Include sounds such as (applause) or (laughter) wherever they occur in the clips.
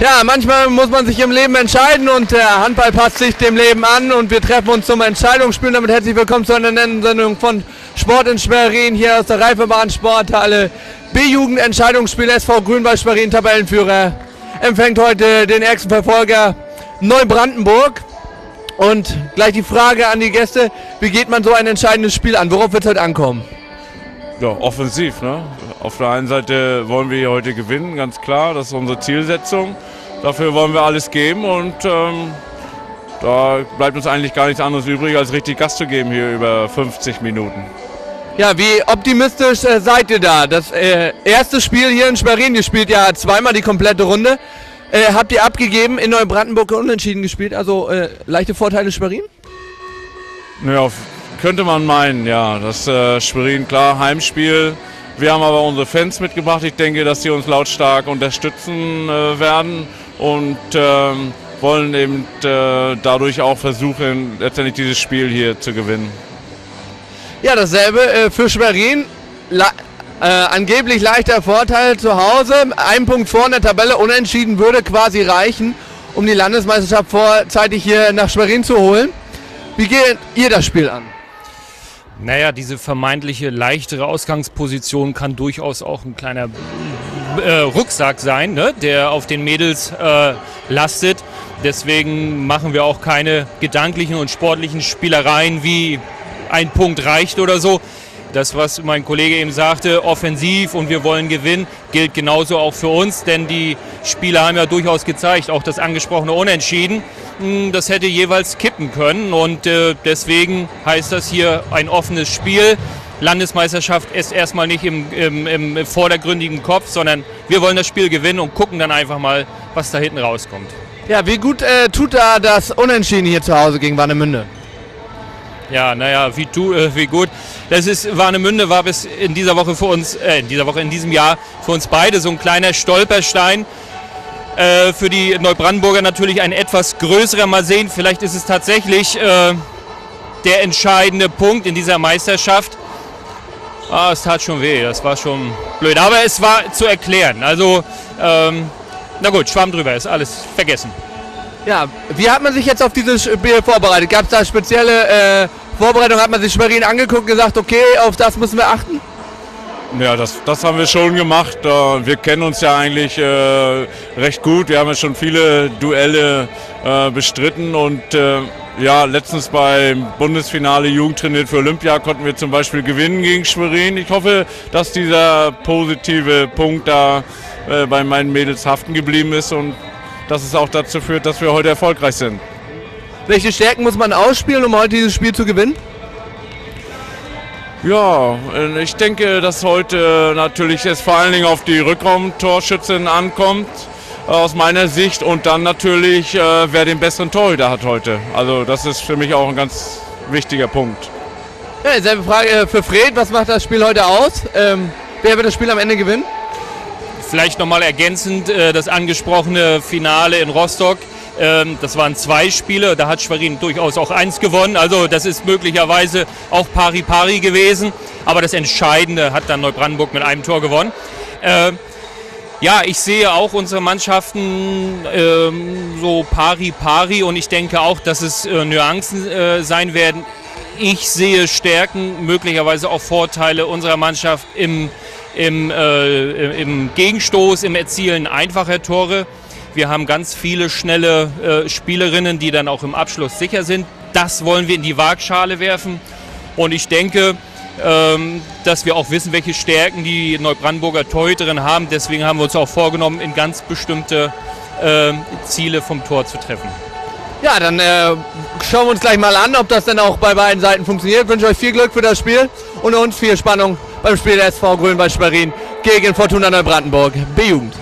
Ja, manchmal muss man sich im Leben entscheiden und der Handball passt sich dem Leben an und wir treffen uns zum Entscheidungsspiel. Damit herzlich willkommen zu einer neuen Sendung von Sport in Schwerin hier aus der Reifebahn Sporthalle. B-Jugend Entscheidungsspiel SV Grünwald Schwerin Tabellenführer empfängt heute den ärgsten Verfolger Neubrandenburg. Und gleich die Frage an die Gäste, wie geht man so ein entscheidendes Spiel an? Worauf wird es heute ankommen? Ja, offensiv. Ne? Auf der einen Seite wollen wir hier heute gewinnen, ganz klar. Das ist unsere Zielsetzung. Dafür wollen wir alles geben und ähm, da bleibt uns eigentlich gar nichts anderes übrig, als richtig Gas zu geben hier über 50 Minuten. Ja, wie optimistisch äh, seid ihr da? Das äh, erste Spiel hier in Schwerin, ihr spielt ja zweimal die komplette Runde. Äh, habt ihr abgegeben, in Neubrandenburg unentschieden gespielt, also äh, leichte Vorteile Schwerin? Naja, könnte man meinen, ja. Das äh, Schwerin, klar, Heimspiel. Wir haben aber unsere Fans mitgebracht. Ich denke, dass sie uns lautstark unterstützen äh, werden und ähm, wollen eben äh, dadurch auch versuchen, letztendlich dieses Spiel hier zu gewinnen. Ja, dasselbe äh, für Schwerin. La äh, angeblich leichter Vorteil zu Hause. Ein Punkt vor in der Tabelle. Unentschieden würde quasi reichen, um die Landesmeisterschaft vorzeitig hier nach Schwerin zu holen. Wie geht ihr das Spiel an? Naja, diese vermeintliche leichtere Ausgangsposition kann durchaus auch ein kleiner äh, Rucksack sein, ne, der auf den Mädels äh, lastet. Deswegen machen wir auch keine gedanklichen und sportlichen Spielereien wie ein Punkt reicht oder so. Das, was mein Kollege eben sagte, offensiv und wir wollen gewinnen, gilt genauso auch für uns, denn die Spieler haben ja durchaus gezeigt, auch das angesprochene Unentschieden, hm, das hätte jeweils kippen können und äh, deswegen heißt das hier ein offenes Spiel. Landesmeisterschaft ist erstmal nicht im, im, im vordergründigen Kopf, sondern wir wollen das Spiel gewinnen und gucken dann einfach mal, was da hinten rauskommt. Ja, wie gut äh, tut da das Unentschieden hier zu Hause gegen Warnemünde? Ja, naja, wie, tu, äh, wie gut. Das ist, Warnemünde war bis in dieser Woche für uns, äh, in dieser Woche, in diesem Jahr für uns beide so ein kleiner Stolperstein. Äh, für die Neubrandenburger natürlich ein etwas größerer. Mal sehen, vielleicht ist es tatsächlich äh, der entscheidende Punkt in dieser Meisterschaft. Ah, es tat schon weh, das war schon blöd. Aber es war zu erklären. Also, ähm, na gut, Schwamm drüber, ist alles vergessen. Ja, wie hat man sich jetzt auf dieses Spiel vorbereitet? Gab es da spezielle äh, Vorbereitungen? Hat man sich Schwerin angeguckt und gesagt, okay, auf das müssen wir achten? Ja, das, das haben wir schon gemacht. Wir kennen uns ja eigentlich äh, recht gut. Wir haben ja schon viele Duelle äh, bestritten und äh, ja, letztens beim Bundesfinale Jugendtrainiert für Olympia konnten wir zum Beispiel gewinnen gegen Schwerin. Ich hoffe, dass dieser positive Punkt da äh, bei meinen Mädels haften geblieben ist und dass es auch dazu führt, dass wir heute erfolgreich sind. Welche Stärken muss man ausspielen, um heute dieses Spiel zu gewinnen? Ja, ich denke, dass heute natürlich es vor allen Dingen auf die Rückraumtorschützen ankommt, aus meiner Sicht. Und dann natürlich, äh, wer den besseren Torhüter hat heute. Also das ist für mich auch ein ganz wichtiger Punkt. Ja, selbe Frage äh, für Fred. Was macht das Spiel heute aus? Ähm, wer wird das Spiel am Ende gewinnen? Vielleicht nochmal ergänzend äh, das angesprochene Finale in Rostock. Ähm, das waren zwei Spiele, da hat Schwerin durchaus auch eins gewonnen. Also das ist möglicherweise auch pari-pari gewesen. Aber das Entscheidende hat dann Neubrandenburg mit einem Tor gewonnen. Äh, ja, ich sehe auch unsere Mannschaften ähm, so pari-pari und ich denke auch, dass es äh, Nuancen äh, sein werden. Ich sehe Stärken, möglicherweise auch Vorteile unserer Mannschaft im im, äh, im Gegenstoß, im Erzielen einfacher Tore. Wir haben ganz viele schnelle äh, Spielerinnen, die dann auch im Abschluss sicher sind. Das wollen wir in die Waagschale werfen. Und ich denke, ähm, dass wir auch wissen, welche Stärken die Neubrandenburger Torhüterinnen haben. Deswegen haben wir uns auch vorgenommen, in ganz bestimmte äh, Ziele vom Tor zu treffen. Ja, dann äh, schauen wir uns gleich mal an, ob das dann auch bei beiden Seiten funktioniert. Ich wünsche euch viel Glück für das Spiel und uns viel Spannung beim Spiel der SV Grünwald Schwerin gegen Fortuna Neubrandenburg B-Jugend.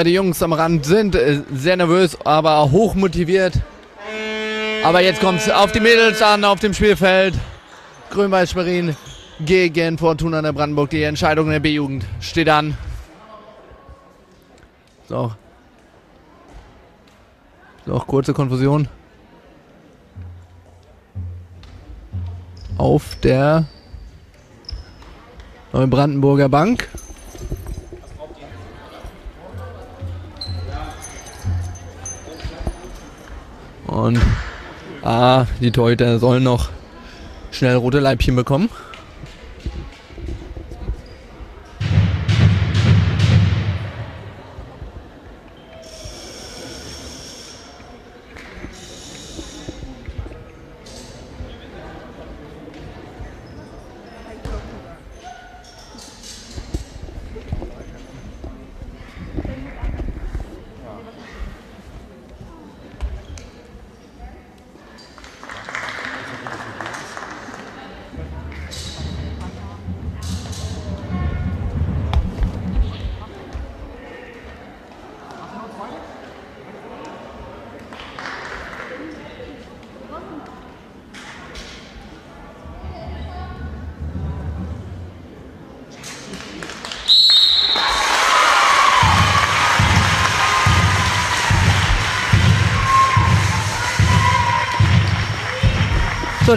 Ja, die Jungs am Rand sind äh, sehr nervös, aber hoch motiviert. Aber jetzt kommt es auf die Mädels an, auf dem Spielfeld. Grün-Weiß Schwerin gegen Fortuna der Brandenburg. Die Entscheidung der B-Jugend steht an. So. So, kurze Konfusion. Auf der Neubrandenburger Bank. Und ah, die Torhüter sollen noch schnell rote Leibchen bekommen.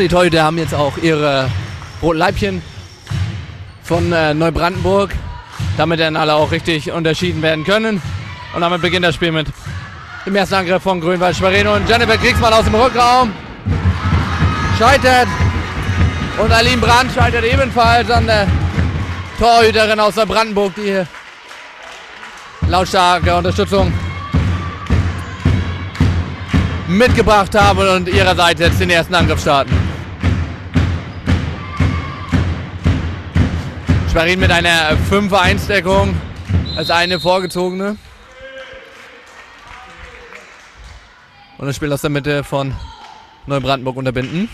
Die Torhüter haben jetzt auch ihre roten Leibchen von äh, Neubrandenburg, damit dann alle auch richtig unterschieden werden können. Und damit beginnt das Spiel mit dem ersten Angriff von Grünwald Schwerin und Jennifer Kriegsmann aus dem Rückraum. Scheitert. Und Aline Brandt scheitert ebenfalls an der Torhüterin aus der Brandenburg, die hier lautstarke Unterstützung mitgebracht haben und ihrerseits jetzt den ersten Angriff starten. Schwerin mit einer 5-1-Deckung als eine vorgezogene. Und das Spiel aus der Mitte von Neubrandenburg unterbinden.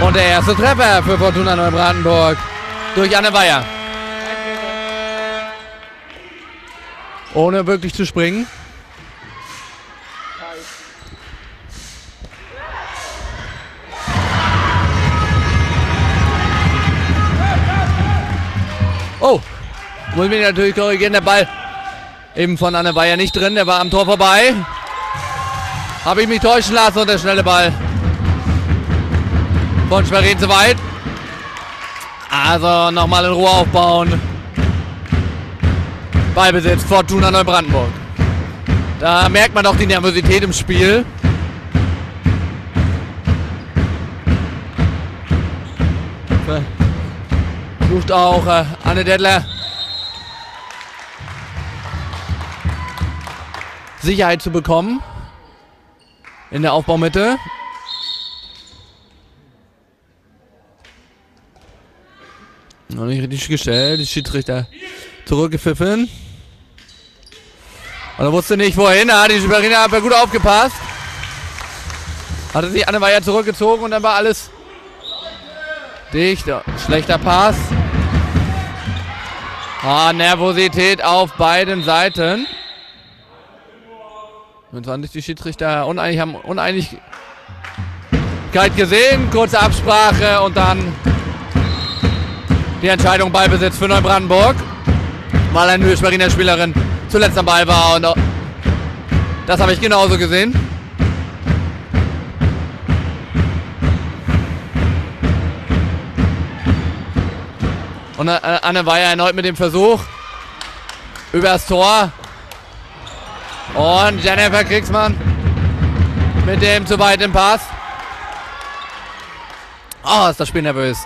Und der erste Treffer für Fortuna Neubrandenburg durch Anne Weyer. Ohne wirklich zu springen. Muss mich natürlich korrigieren. Der Ball eben von Anne war ja nicht drin. Der war am Tor vorbei. Habe ich mich täuschen lassen und der schnelle Ball von Schwerin zu weit. Also nochmal in Ruhe aufbauen. Ballbesitz Fortuna Neubrandenburg. Da merkt man doch die Nervosität im Spiel. Sucht auch äh, Anne Dettler Sicherheit zu bekommen. In der Aufbaumitte. Noch nicht richtig gestellt. Die Schiedsrichter zurückgepfiffen. Und er wusste nicht wohin. Hat die Schweriner aber gut aufgepasst. Hatte sich Anne Weiher zurückgezogen und dann war alles dicht. Schlechter Pass. Ah, Nervosität auf beiden Seiten. 25 die Schiedsrichter uneinig haben Uneinigkeit gesehen. Kurze Absprache und dann die Entscheidung Ballbesitz für Neubrandenburg. Weil eine Schweriner Spielerin zuletzt am Ball war und das habe ich genauso gesehen. Und äh, Anne Weyer erneut mit dem Versuch übers Tor. Und Jennifer Kriegsmann mit dem zu weiten Pass. Oh, ist das Spiel nervös.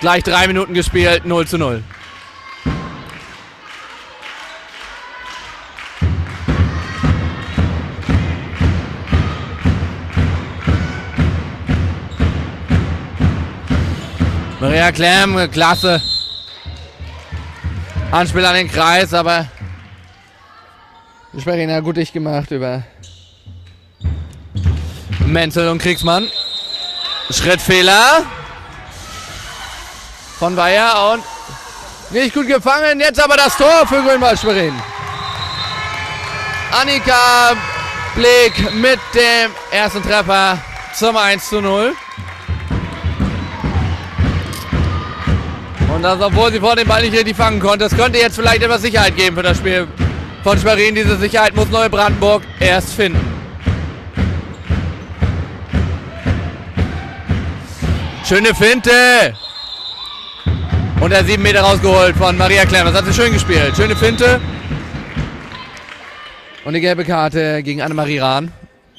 Gleich drei Minuten gespielt, 0 zu 0. Maria Klemm, klasse. Anspiel an den Kreis, aber Sperrina gut dicht gemacht über Menzel und Kriegsmann. Schrittfehler von Bayer und nicht gut gefangen. Jetzt aber das Tor für Grünwald Schwerin. Annika Blick mit dem ersten Treffer zum 1 zu 0. Und das, obwohl sie vor dem Ball nicht richtig fangen konnte. Das könnte jetzt vielleicht etwas Sicherheit geben für das Spiel von Schwerin. Diese Sicherheit muss Neubrandenburg erst finden. Schöne Finte. Und er 7 Meter rausgeholt von Maria Klemm. Das hat sie schön gespielt. Schöne Finte. Und die gelbe Karte gegen Annemarie Rahn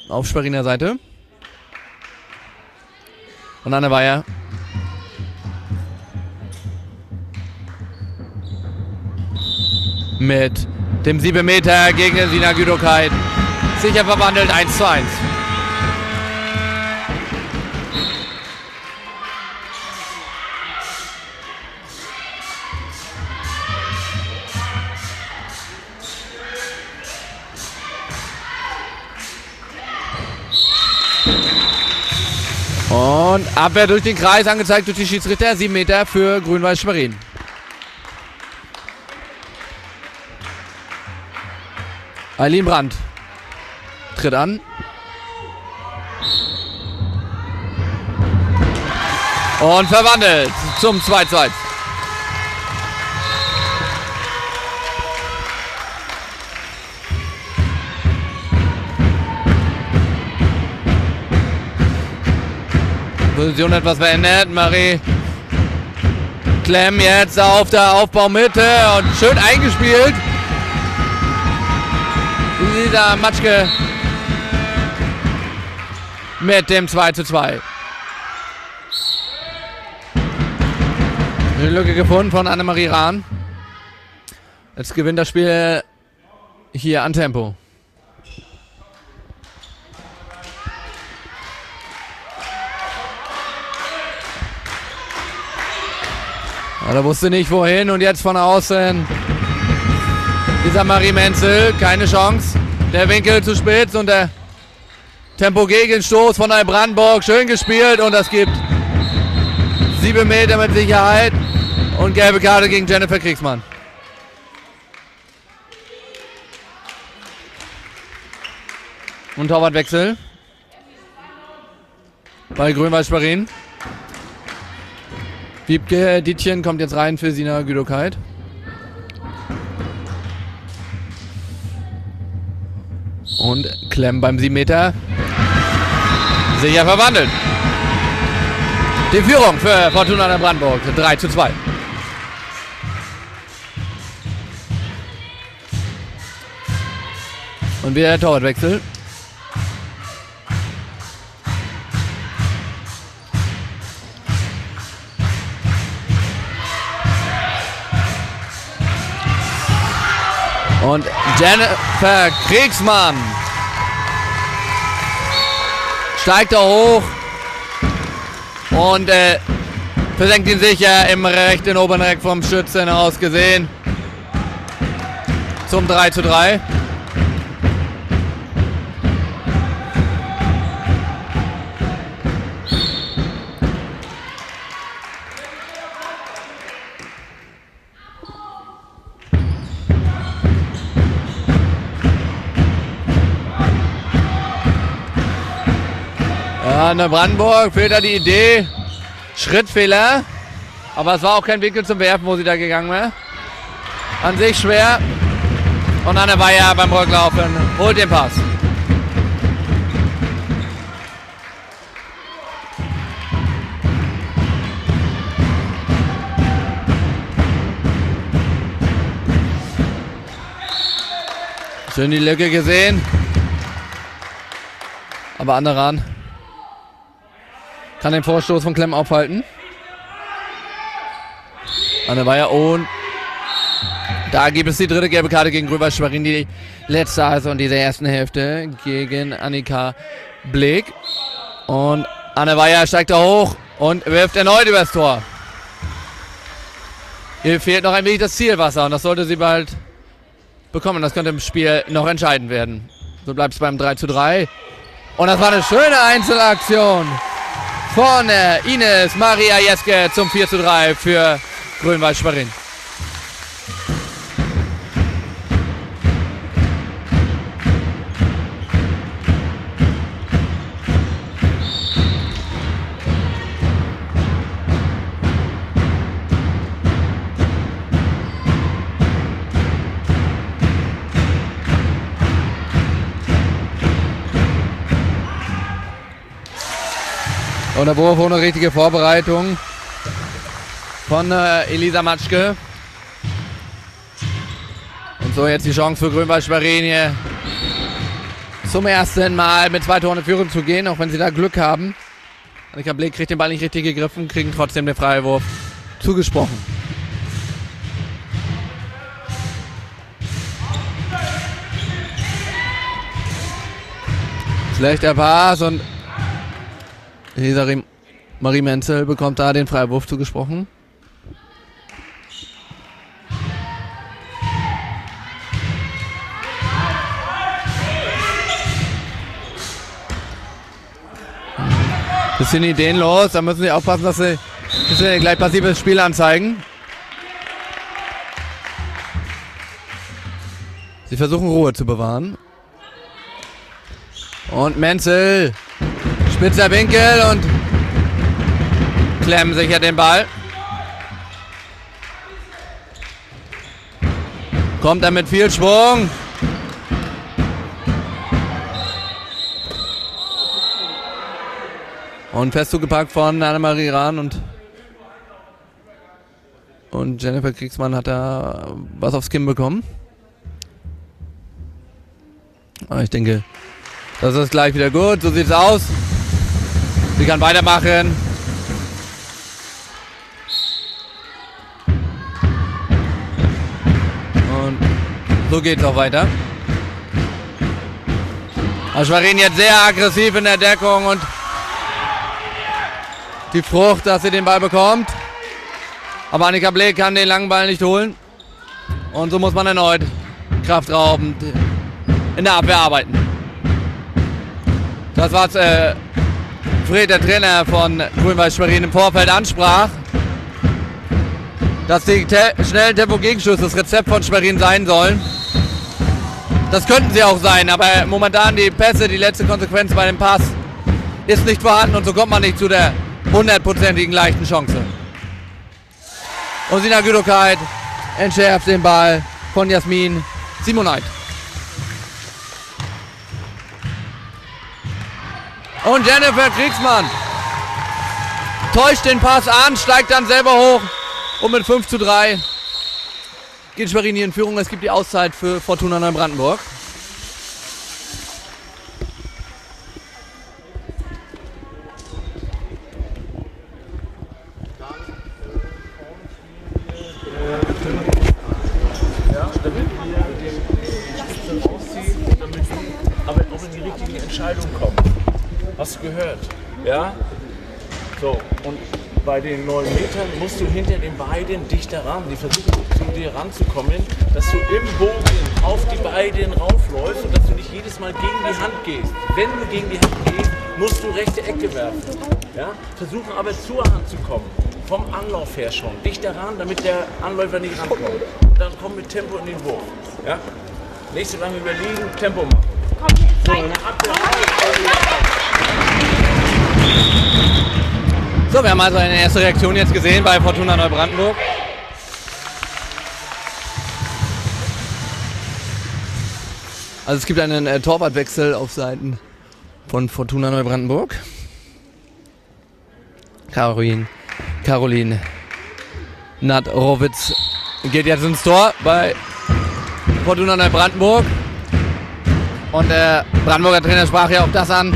auf Schweriner Seite. Und Anne Weyer mit dem 7 Meter gegen Sina Güdokait. Sicher verwandelt 1 zu 1. Und Abwehr durch den Kreis, angezeigt durch die Schiedsrichter. 7 Meter für Grün-Weiß Eileen Brandt tritt an. Und verwandelt zum 2 2. Position etwas verändert. Marie Klemm jetzt auf der Aufbaumitte und schön eingespielt. Lisa Matschke mit dem 2 zu 2. Eine Lücke gefunden von Annemarie Rahn. Jetzt gewinnt das Spiel hier an Tempo. Er wusste nicht wohin und jetzt von außen dieser Marie Menzel. Keine Chance. Der Winkel zu spitz und der Tempo-Gegenstoß von Brandenburg. Schön gespielt und das gibt sieben Meter mit Sicherheit. Und gelbe Karte gegen Jennifer Kriegsmann. Und Torwartwechsel. Bei Grün-Weiß Schwerin. Wiebke Dietchen kommt jetzt rein für Sina Güdokait. Und Klemm beim 7 Meter. Sicher verwandelt. Die Führung für Fortuna Brandenburg. 3 zu 2. Und wieder der Torwartwechsel. Und Jennifer Kriegsmann steigt da hoch und äh, versenkt ihn sicher im rechten oberen Eck vom Schützen aus gesehen. Zum 3 zu 3. Ja, Neubrandenburg fehlt da die Idee. Schrittfehler. Aber es war auch kein Winkel zum Werfen, wo sie da gegangen wäre. An sich schwer. Und Anne Weyer beim Rücklaufen holt den Pass. Schön die Lücke gesehen. Aber Anderan kann den Vorstoß von Klemm aufhalten. Anne Weyer und da gibt es die dritte gelbe Karte gegen Gröber Schwerin, die letzte also in dieser ersten Hälfte gegen Annika Blick. Und Anne Weyer steigt da hoch und wirft erneut übers Tor. Hier fehlt noch ein wenig das Zielwasser und das sollte sie bald bekommen. Das könnte im Spiel noch entscheidend werden. So bleibt es beim 3 zu 3. Und das war eine schöne Einzelaktion äh, Ines Maria Jeske zum 4 zu 3 für Grünwald Schwerin. Der Wurf ohne richtige Vorbereitung von äh, Elisa Matschke. Und so jetzt die Chance für Grünwald Schwerin hier zum ersten Mal mit zwei Toren in Führung zu gehen, auch wenn sie da Glück haben. Annika Blick kriegt den Ball nicht richtig gegriffen, kriegen trotzdem den Freiwurf zugesprochen. Schlechter Pass und Elisa Marie Menzel bekommt da den Freiwurf zugesprochen. Bisschen ideenlos, da müssen sie aufpassen, dass sie, dass sie gleich passives Spiel anzeigen. Sie versuchen Ruhe zu bewahren. Und Menzel Spitzer Winkel und klemmen sicher den Ball. Kommt er mit viel Schwung. Und fest zugepackt von Annemarie Rahn und, und Jennifer Kriegsmann hat da was aufs Kinn bekommen. Aber ich denke, das ist gleich wieder gut. So sieht es aus. Sie kann weitermachen. Und so geht es auch weiter. Aschwarin jetzt sehr aggressiv in der Deckung und die Frucht, dass sie den Ball bekommt. Aber Annika Blake kann den langen Ball nicht holen. Und so muss man erneut kraftraubend in der Abwehr arbeiten. Das war's äh, Fred, der Trainer von Grünwald Schwerin, im Vorfeld ansprach, dass die te schnellen Tempo-Gegenschüsse das Rezept von Schwerin sein sollen. Das könnten sie auch sein, aber momentan die Pässe, die letzte Konsequenz bei dem Pass ist nicht vorhanden und so kommt man nicht zu der hundertprozentigen leichten Chance. Und Sina Güdokait entschärft den Ball von Jasmin Simoneit. Und Jennifer Kriegsmann täuscht den Pass an, steigt dann selber hoch und mit 5 zu 3 geht Schwerin hier in Führung. Es gibt die Auszeit für Fortuna Neubrandenburg. Hast du gehört? Ja? So, und bei den 9 Metern musst du hinter den beiden dichter ran. Die versuchen zu dir ranzukommen, dass du im Bogen auf die beiden raufläufst und dass du nicht jedes Mal gegen die Hand gehst. Wenn du gegen die Hand gehst, musst du rechte Ecke werfen. Ja? Versuchen aber zur Hand zu kommen. Vom Anlauf her schon. Dichter ran, damit der Anläufer nicht rankommt. Und dann komm mit Tempo in den Wurf. Ja? Nicht so lange überlegen, Tempo machen. Komm, jetzt so, Abwehr. So, wir haben also eine erste Reaktion jetzt gesehen bei Fortuna Neubrandenburg. Also es gibt einen äh, Torwartwechsel auf Seiten von Fortuna Neubrandenburg. Caroline, Caroline Nadrowitz geht jetzt ins Tor bei Fortuna Neubrandenburg. Und der Brandenburger Trainer sprach ja auch das an,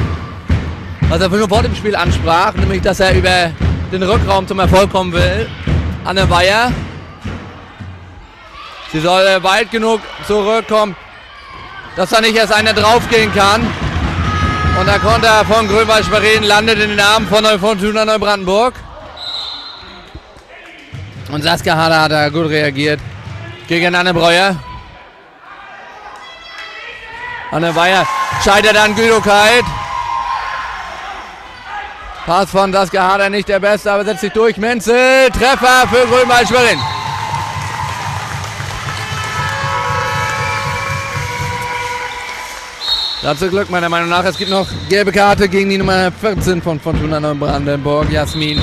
was er schon vor dem Spiel ansprach, nämlich dass er über den Rückraum zum Erfolg kommen will. Anne Weyer. Sie soll äh, weit genug zurückkommen, dass da nicht erst einer draufgehen kann. Und der Konter von Grönwald Schwerin landet in den Armen von Fortuna Neubrandenburg. Und Saskia Hader hat da gut reagiert gegen Anne Breuer. Anne Weyer scheitert an Guido Kite. Pass von Saskia Hader nicht der beste, aber setzt sich durch. Menzel, Treffer für Grönwald Schwerin. Dazu Glück meiner Meinung nach. Es gibt noch gelbe Karte gegen die Nummer 14 von Fortuna Neubrandenburg, Jasmin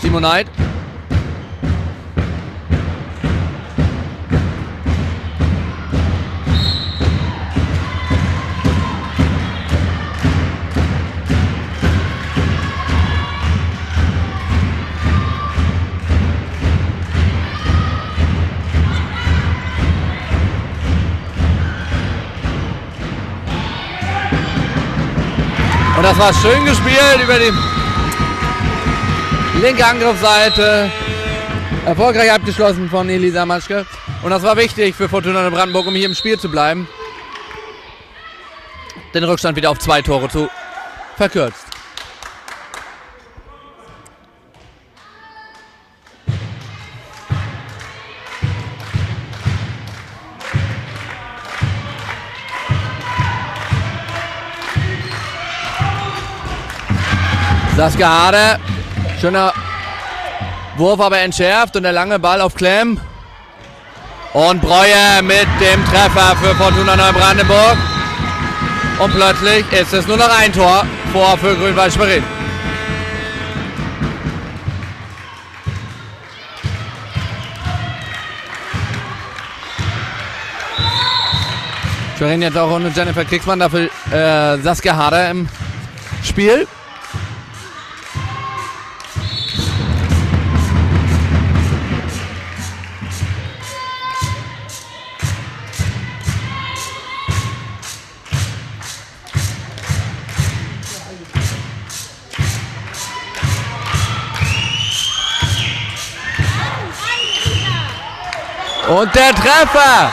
Simoneit. War schön gespielt über die linke Angriffsseite. Erfolgreich abgeschlossen von Elisa Maschke. Und das war wichtig für Fortuna Brandenburg, um hier im Spiel zu bleiben. Den Rückstand wieder auf zwei Tore zu verkürzt. Saskia Hade. Schöner Wurf, aber entschärft und der lange Ball auf Klemm. Und Breuer mit dem Treffer für Fortuna Neubrandenburg. Und plötzlich ist es nur noch ein Tor vor für Grünwald Schwerin. Schwerin jetzt auch ohne Jennifer Kriegsmann, dafür äh, Saskia Hader im Spiel. Und der Treffer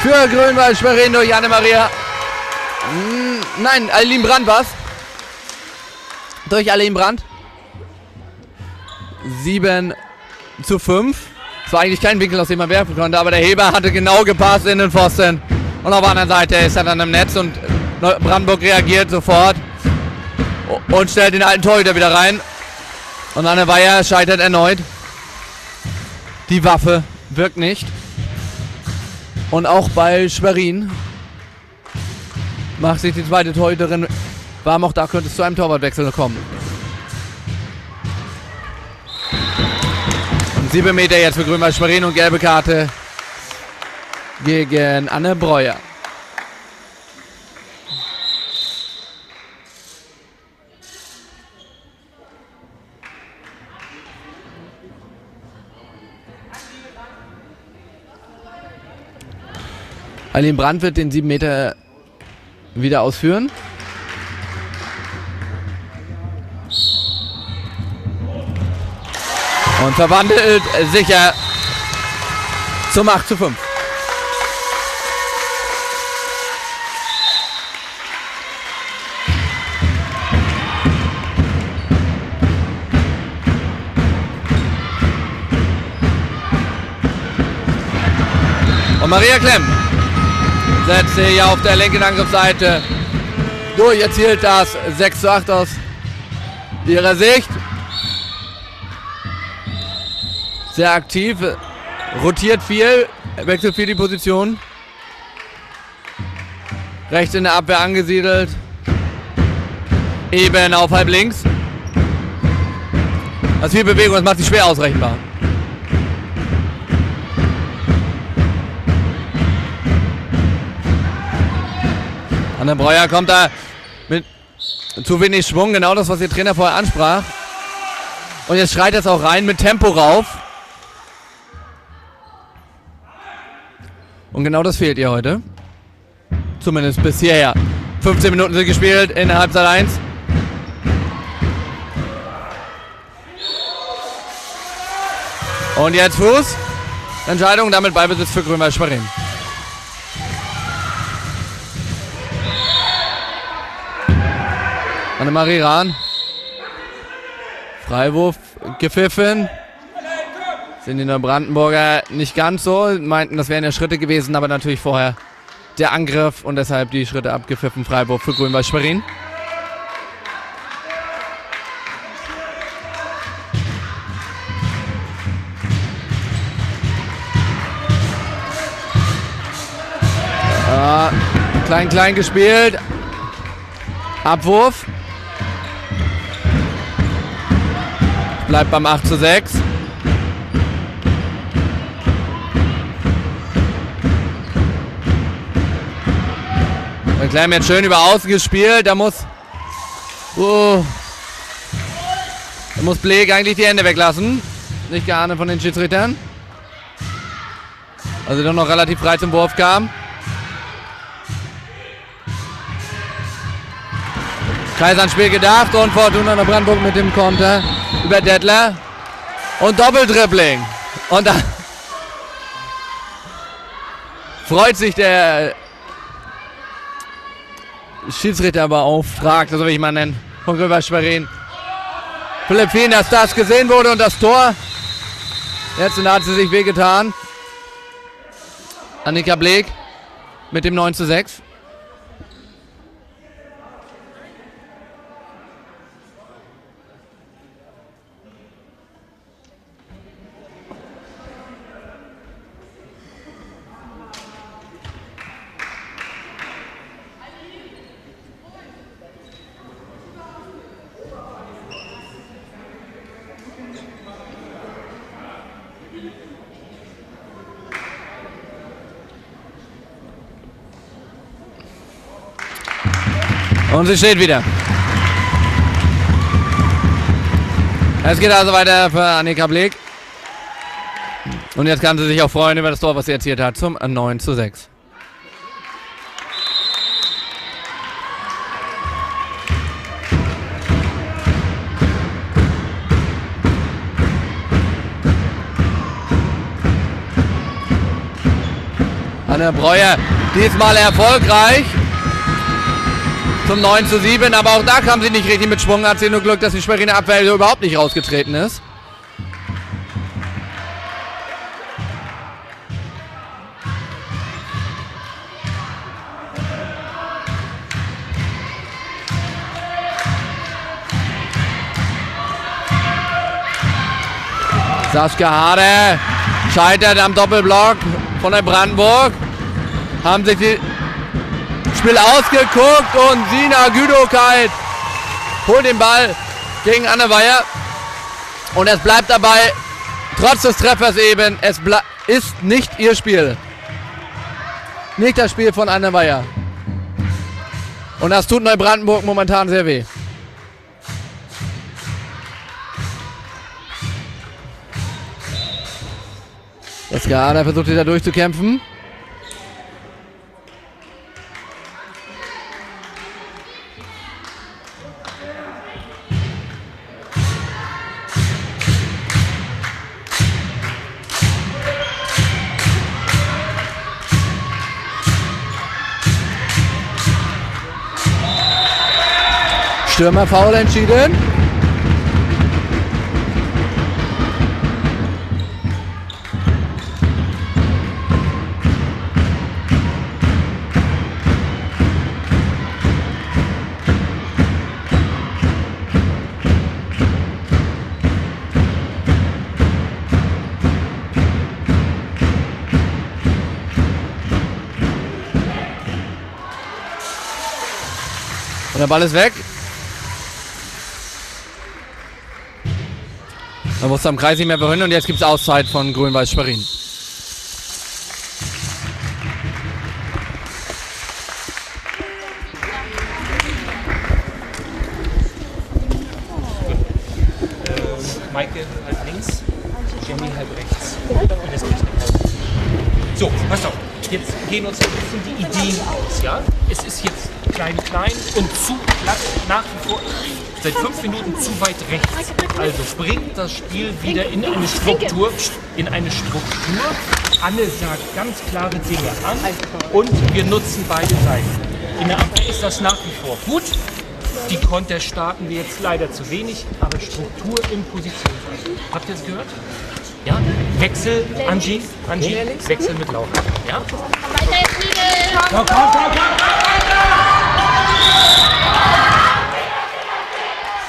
für Grünwald Schwerin durch Anne-Maria. Nein, Aline Brandt was? Durch Aline Brandt. 7 zu 5. Es war eigentlich kein Winkel, aus dem man werfen konnte, aber der Heber hatte genau gepasst in den Pfosten. Und auf der anderen Seite ist er dann im Netz und Brandenburg reagiert sofort und stellt den alten Torhüter wieder rein. Und Anne Weyer scheitert erneut. Die Waffe wirkt nicht. Und auch bei Schwerin macht sich die zweite Torhüterin warm. Auch da könnte es zu einem Torwartwechsel kommen. Und sieben Meter jetzt für Grünwald Schwerin und gelbe Karte gegen Anne Breuer. Aline Brandt wird den 7 Meter wieder ausführen. Und verwandelt sicher zum 8 zu 5. Und Maria Klemm setzt hier auf der linken Angriffsseite durch, erzielt das 6 zu 8 aus ihrer Sicht. Sehr aktiv, rotiert viel, wechselt viel die Position. Rechts in der Abwehr angesiedelt. Eben auf halb links. Das ist viel Bewegung, das macht sie schwer ausrechenbar. Anne Breuer kommt da mit zu wenig Schwung, genau das, was ihr Trainer vorher ansprach. Und jetzt schreit es auch rein mit Tempo rauf. Und genau das fehlt ihr heute. Zumindest bis hierher. 15 Minuten sind gespielt in der Halbzeit 1. Und jetzt Fuß. Entscheidung, damit Ballbesitz für Grünwald Schwerin. Annemarie Rahn. Freiwurf gepfiffen. Sind die Neubrandenburger nicht ganz so. Meinten, das wären ja Schritte gewesen, aber natürlich vorher der Angriff und deshalb die Schritte abgepfiffen. Freiburg für Grünwald Schwerin. Klein, klein gespielt. Abwurf. Bleibt beim 8 zu 6. Und Clem jetzt schön über außen gespielt. Da muss. Oh, da muss Blake eigentlich die Hände weglassen. Nicht geahnt von den Schiedsrichtern. Also doch noch relativ frei zum Wurf kam. Spiel gedacht und Fortuna Brandenburg mit dem Konter über Dettler. Und Doppeldribbling. Und dann (laughs) freut sich der Schiedsrichter aber auch, fragt, so will ich mal nennen, von Röver Schwerin. Philipp Fien, dass das gesehen wurde und das Tor. Jetzt hat sie sich wehgetan. Annika Bleek mit dem 9 zu 6. Und sie steht wieder. Es geht also weiter für Annika Bleek. Und jetzt kann sie sich auch freuen über das Tor, was sie erzielt hat, zum 9 zu 6. Anne Breuer diesmal erfolgreich zum 9 zu 7, aber auch da kam sie nicht richtig mit Schwung, hat sie nur Glück, dass die Schweriner Abwehr überhaupt nicht rausgetreten ist. Saskia Hade scheitert am Doppelblock von der Brandenburg. Haben sich die Spiel ausgeguckt und Sina Güdokait holt den Ball gegen Anne Weyer. Und es bleibt dabei, trotz des Treffers eben, es ist nicht ihr Spiel. Nicht das Spiel von Anne Weyer. Und das tut Neubrandenburg momentan sehr weh. Das Gada versucht wieder durchzukämpfen. Stürmer faul entschieden. Und der Ball ist weg. Da musste am Kreis nicht mehr verhindern und jetzt gibt es Auszeit von Grün-Weiß Schwerin. Maike halb links, Jenny halb rechts. So, pass auf. Jetzt gehen uns ein bisschen die Ideen aus, ja? Es ist jetzt klein, klein und zu glatt, nach wie vor seit fünf Minuten zu weit rechts. Also bringt das Spiel wieder in eine Struktur, in eine Struktur. Anne sagt ganz klare Dinge an und wir nutzen beide Seiten. In der Abwehr ist das nach wie vor gut. Die Konter starten wir jetzt leider zu wenig, aber Struktur im Positionswechsel. Habt ihr es gehört? Ja? Wechsel, Angie, Angie, Wechsel mit Laura. Ja? Weiter jetzt liegen.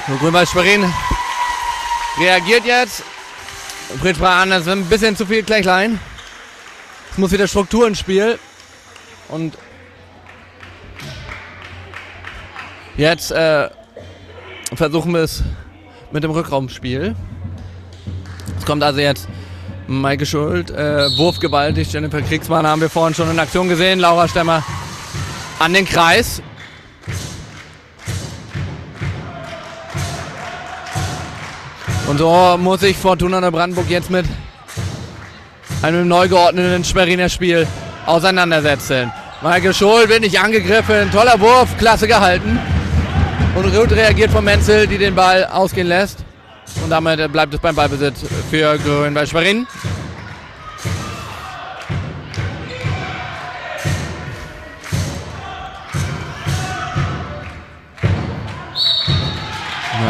So, Grün-Weiß Schwerin reagiert jetzt. Sprach an, das ist ein bisschen zu viel klein-klein. Es muss wieder Struktur ins Spiel. Und jetzt äh, versuchen wir es mit dem Rückraumspiel. Es kommt also jetzt Maike Schuld, äh, Wurf. Jennifer Kriegsmann haben wir vorhin schon in Aktion gesehen. Laura Stemmer an den Kreis. Und so muss sich Fortuna Neubrandenburg jetzt mit einem neu geordneten Schweriner Spiel auseinandersetzen. Michael Scholl wird nicht angegriffen. Toller Wurf, klasse gehalten. Und gut reagiert von Menzel, die den Ball ausgehen lässt. Und damit bleibt es beim Ballbesitz für Grün bei Schwerin.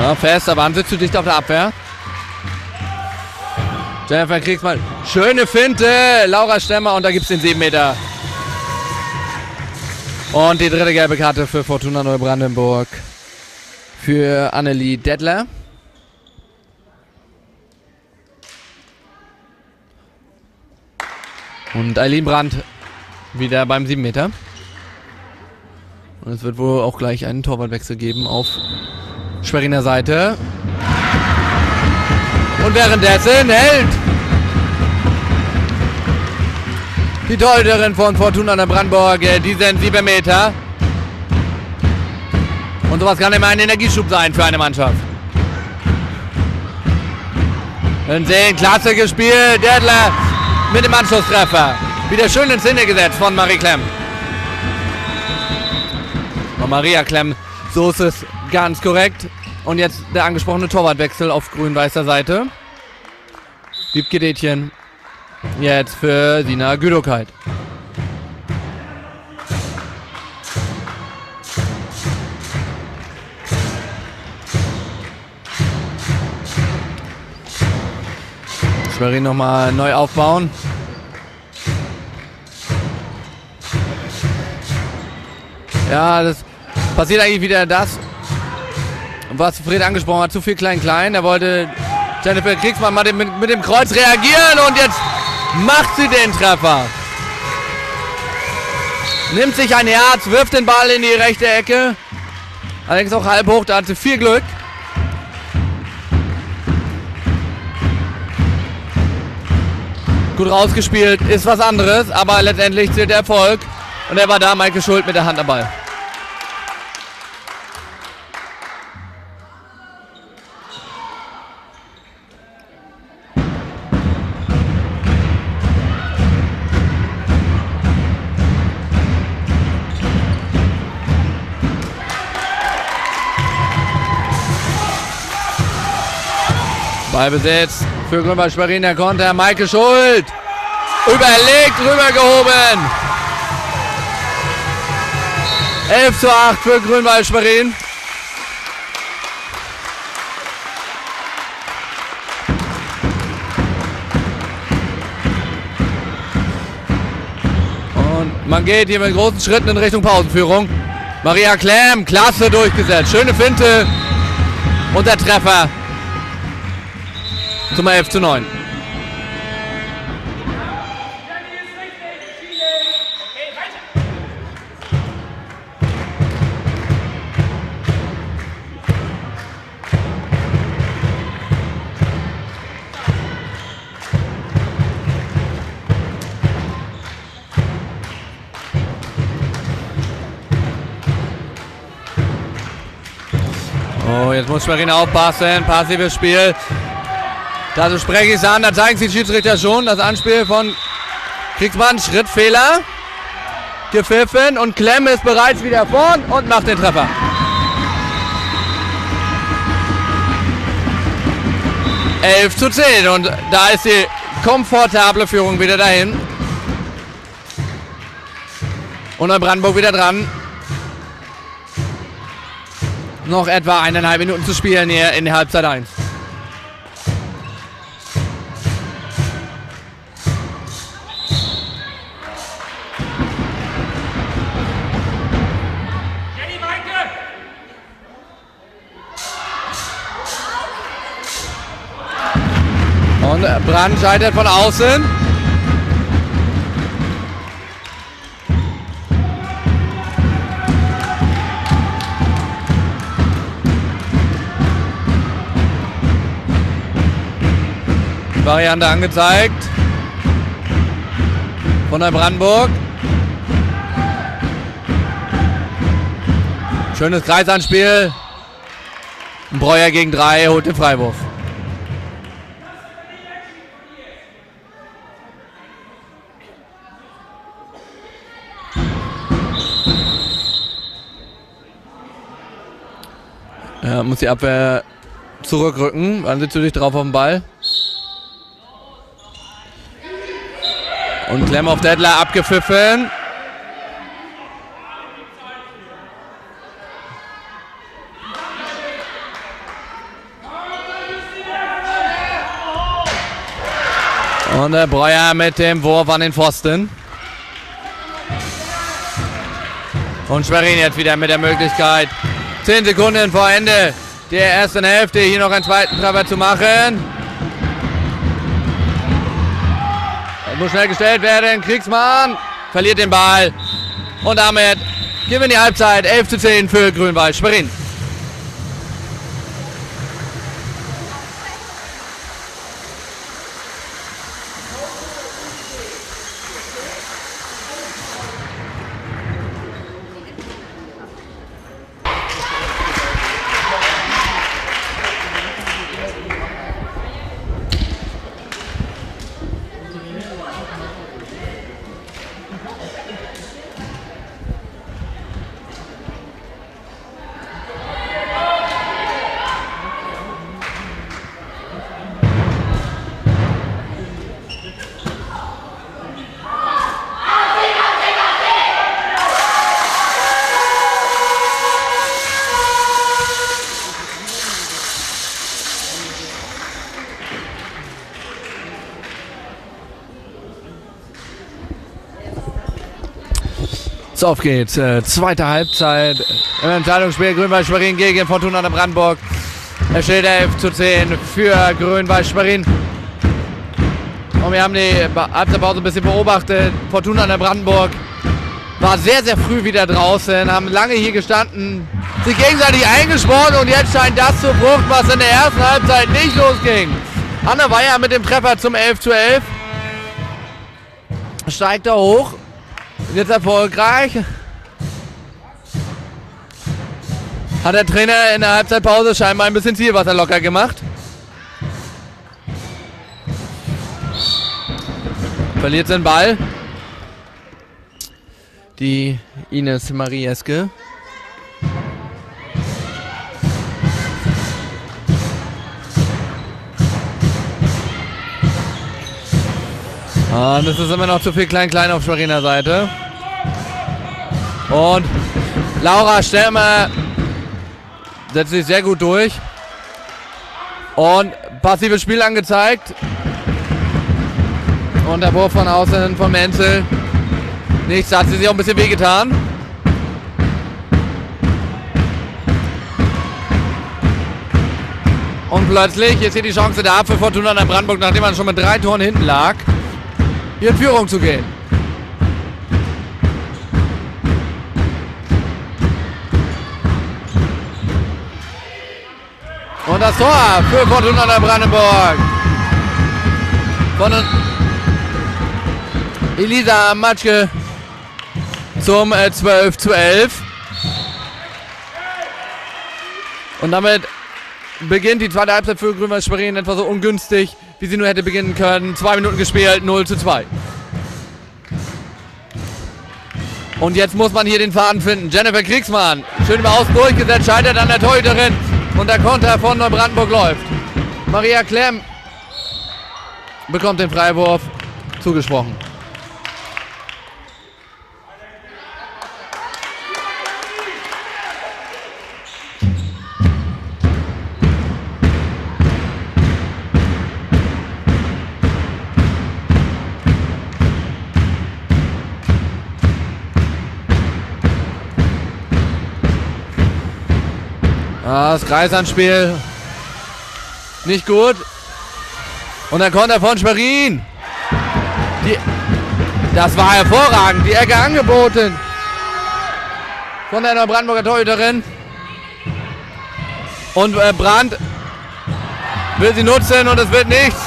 Ja, fest, aber du dicht auf der Abwehr. Jennifer Kriegsmann. Schöne Finte. Laura Stemmer und da gibt es den 7 Meter. Und die dritte gelbe Karte für Fortuna Neubrandenburg. Für Annelie Dettler. Und Eileen Brandt wieder beim 7 Meter. Und es wird wohl auch gleich einen Torwartwechsel geben auf Schweriner Seite. Und währenddessen hält die Torhüterin von Fortuna Brandenburg äh, diesen 7 Meter. Und sowas kann immer ein Energieschub sein für eine Mannschaft. Und sehen, klasse gespielt. Dedler mit dem Anschlusstreffer. Wieder schön in Szene gesetzt von Marie Klemm. Und Maria Klemm, so ist es ganz korrekt. Und jetzt der angesprochene Torwartwechsel auf grün-weißer Seite. Wiebke Detjen jetzt für Sina Güdokait. Schwerin nochmal neu aufbauen. Ja, das passiert eigentlich wieder das, was Fred angesprochen hat. Zu viel Klein-Klein. Er wollte Jennifer Kriegsmann mal mit, mit dem Kreuz reagieren und jetzt macht sie den Treffer. Nimmt sich ein Herz, wirft den Ball in die rechte Ecke. Allerdings auch halb hoch, da hat sie viel Glück. Gut rausgespielt, ist was anderes, aber letztendlich zählt der Erfolg. Und er war da, Maike Schuld mit der Hand am Ball. Ballbesitz für Grünwald Schwerin, der Konter. Maike Schuld. Überlegt, rübergehoben. 11 zu 8 für Grünwald Schwerin. Und man geht hier mit großen Schritten in Richtung Pausenführung. Maria Klemm, klasse durchgesetzt. Schöne Finte. Und der Treffer zum 11 zu 9. jetzt muss Schwerin aufpassen. Passives Spiel. Da spreche ich es an. Da zeigen sie Schiedsrichter schon. Das Anspiel von Kriegsmann. Schrittfehler. Gepfiffen. Und Klemm ist bereits wieder vorn und macht den Treffer. Elf zu 10. Und da ist die komfortable Führung wieder dahin. Und Brandenburg wieder dran. Noch etwa eineinhalb Minuten zu spielen hier in Halbzeit 1. Brand scheitert von außen. Variante angezeigt. Von der Brandenburg. Schönes Kreisanspiel. Breuer gegen drei, holt den Freiwurf. Ja, muss die Abwehr zurückrücken. Dann sitzt du dich drauf auf dem Ball. Und Clem auf Deadler abgepfiffen. Und der Breuer mit dem Wurf an den Pfosten. Und Schwerin jetzt wieder mit der Möglichkeit, 10 Sekunden vor Ende der ersten Hälfte hier noch einen zweiten Treffer zu machen. Das muss schnell gestellt werden. Kriegsmann verliert den Ball. Und damit gewinnen die Halbzeit 11 zu 10 für Grünwald. Schwerin. So, auf geht's. Äh, zweite Halbzeit. Im Entscheidungsspiel Grün-Weiß Schwerin gegen Fortuna Brandenburg. Es steht 11 zu 10 für Grün-Weiß Schwerin. Und wir haben die Halbzeitpause ein bisschen beobachtet. Fortuna der Brandenburg war sehr, sehr früh wieder draußen, haben lange hier gestanden, sich gegenseitig eingesprochen und jetzt scheint das zu fruchten, was in der ersten Halbzeit nicht losging. Anna Weyer mit dem Treffer zum 11 zu 11. Steigt er hoch, Jetzt erfolgreich. Hat der Trainer in der Halbzeitpause scheinbar ein bisschen Zielwasser locker gemacht. Verliert seinen Ball. Die Ines Marieske. Und es ist immer noch zu viel Klein-Klein auf Schweriner Seite. Und Laura Stürmer setzt sich sehr gut durch. Und passives Spiel angezeigt. Und der Wurf von außen von Menzel. Nichts, da hat sie sich auch ein bisschen wehgetan. Und plötzlich ist hier die Chance da für Fortuna in Brandenburg, nachdem man schon mit drei Toren hinten lag, hier in Führung zu gehen. Das Tor für Fortuna der Brandenburg. Von Elisa Matschke zum 12 äh, zu 11. Und damit beginnt die zweite Halbzeit für Grünwald Schwerin etwa so ungünstig, wie sie nur hätte beginnen können. Zwei Minuten gespielt, 0 zu 2. Und jetzt muss man hier den Faden finden. Jennifer Kriegsmann, schön über Außen durchgesetzt, scheitert an der Torhüterin. Und der Konter von Neubrandenburg läuft. Maria Klemm bekommt den Freiwurf zugesprochen. Das Kreisanspiel nicht gut. Und der Konter von Schwerin. Die, das war hervorragend. Die Ecke angeboten. Von der Neubrandenburger Torhüterin. Und äh, Brandt will sie nutzen und es wird nichts.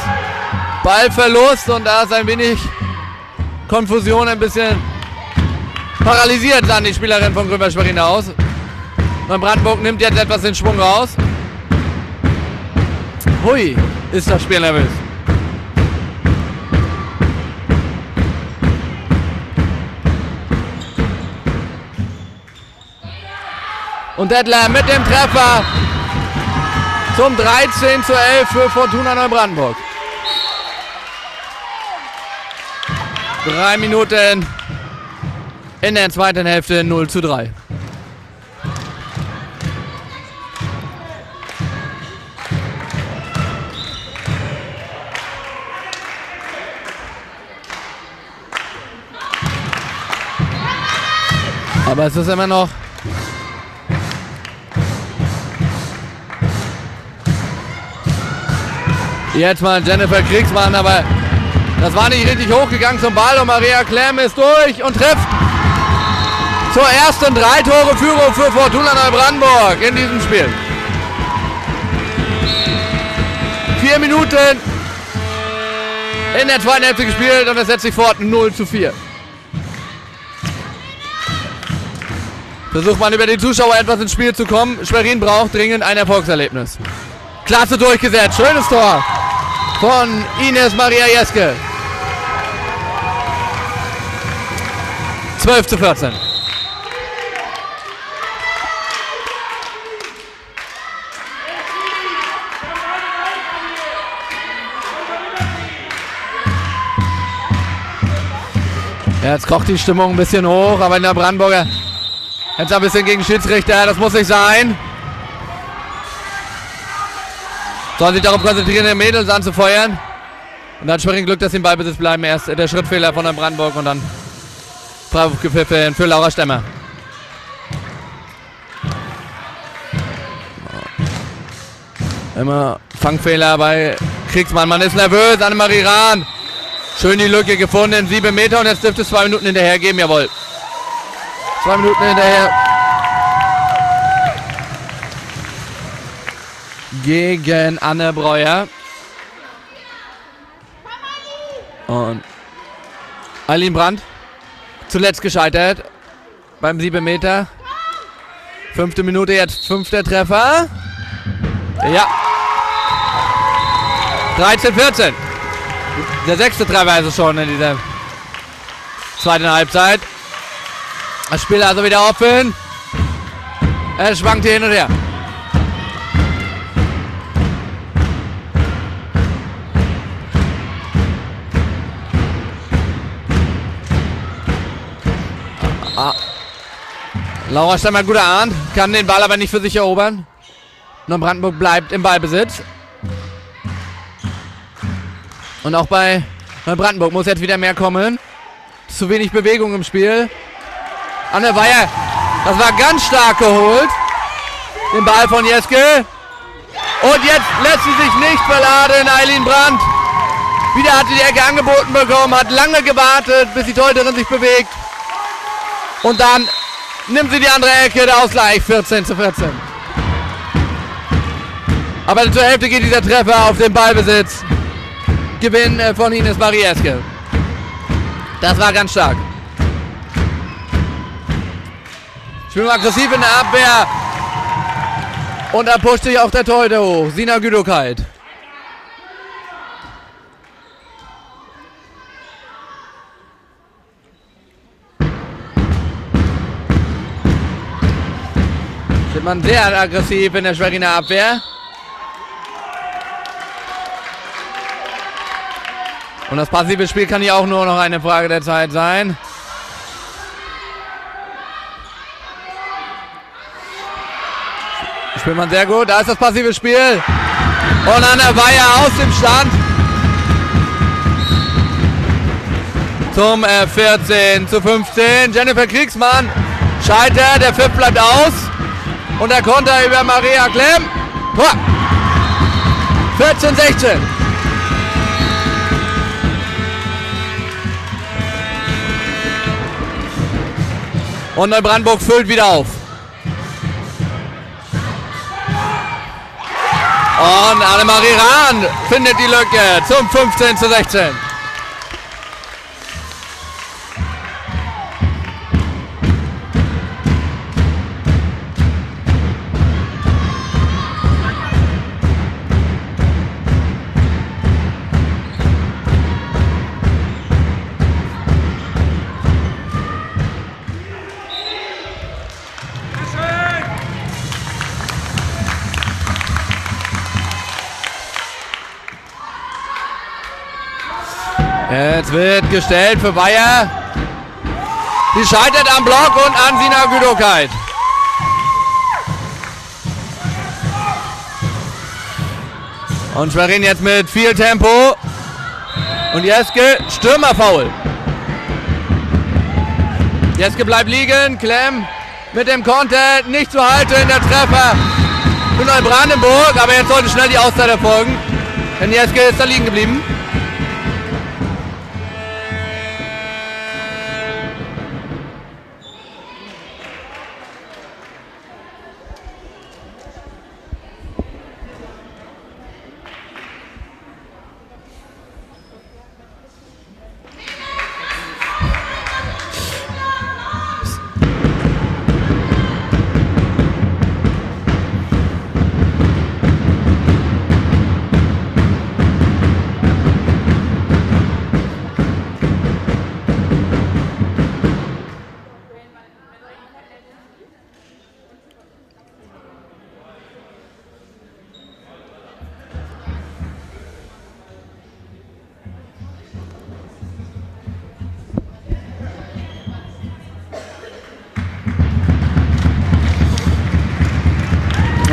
Ballverlust und da ist ein wenig Konfusion, ein bisschen paralysiert dann die Spielerin von Grünberg Schwerin aus. Neubrandenburg nimmt jetzt etwas den Schwung raus. Hui, ist das Spiel nervös. Und Dettler mit dem Treffer zum 13 zu 11 für Fortuna Neubrandenburg. Drei Minuten in der zweiten Hälfte 0 zu 3. Aber es ist immer noch. Jetzt mal Jennifer Kriegsmann, aber das war nicht richtig hochgegangen zum Ball und Maria Klemm ist durch und trifft zur ersten drei Tore Führung für Fortuna Neubrandenburg in diesem Spiel. Vier Minuten in der zweiten Hälfte gespielt und es setzt sich fort 0 zu 4. Versucht man über die Zuschauer etwas ins Spiel zu kommen. Schwerin braucht dringend ein Erfolgserlebnis. Klasse durchgesetzt. Schönes Tor von Ines Maria Jeske. 12 zu 14. Ja, jetzt kocht die Stimmung ein bisschen hoch, aber in der Brandenburger Jetzt ein bisschen gegen Schiedsrichter, das muss nicht sein. Sollen sich darauf konzentrieren, den Mädels anzufeuern. Und dann Schwerin Glück, dass sie im Ballbesitz bleiben. Erst der Schrittfehler von der Brandenburg und dann Freiwurfgepfiffen für Laura Stemmer. Immer Fangfehler bei Kriegsmann. Man ist nervös. Annemarie Rahn. Schön die Lücke gefunden. Sieben Meter und jetzt dürfte es zwei Minuten hinterher geben. Jawohl. Zwei Minuten hinterher. Gegen Anne Breuer. Und Eileen Brandt. Zuletzt gescheitert. Beim 7 Meter. Fünfte Minute jetzt. Fünfter Treffer. Ja. 13, 14. Der sechste Treffer ist es schon in dieser zweiten Halbzeit. Das Spiel also wieder offen. Er schwankt hier hin und her. Ah. Laura Stammer gut erahnt, kann den Ball aber nicht für sich erobern. Neubrandenburg bleibt im Ballbesitz. Und auch bei Neubrandenburg muss jetzt wieder mehr kommen. Zu wenig Bewegung im Spiel. Anne Weier, das war ganz stark geholt. Den Ball von Jeske. Und jetzt lässt sie sich nicht verladen, Eileen Brandt. Wieder hat sie die Ecke angeboten bekommen, hat lange gewartet, bis die Teuterin sich bewegt. Und dann nimmt sie die andere Ecke, der Ausgleich 14 zu 14. Aber zur Hälfte geht dieser Treffer auf den Ballbesitz. Gewinn äh, von Ines Marieske. Das war ganz stark. Spielen aggressiv in der Abwehr. Und da pusht sich auch der Torhüter hoch. Sina Güdokait. Steht man sehr aggressiv in der Schweriner Abwehr. Und das passive Spiel kann hier auch nur noch eine Frage der Zeit sein. Spielt man sehr gut. Da ist das passive Spiel. Und Anna Weier aus dem Stand. Zum äh, 14 zu 15. Jennifer Kriegsmann scheitert. Der Pfiff bleibt aus. Und der Konter über Maria Klemm. Tor. 14, 16. Und Neubrandenburg füllt wieder auf. Und Annemarie Rahn findet die Lücke zum 15 zu 16. Jetzt wird gestellt für Bayer. Die scheitert am Block und an Sina Güdokait. Und Schwerin jetzt mit viel Tempo. Und Jeske, Stürmerfoul. Jeske bleibt liegen. Klemm mit dem Konter nicht zu halten. Der Treffer für Neubrandenburg. Aber jetzt sollte schnell die Auszeit erfolgen. Denn Jeske ist da liegen geblieben.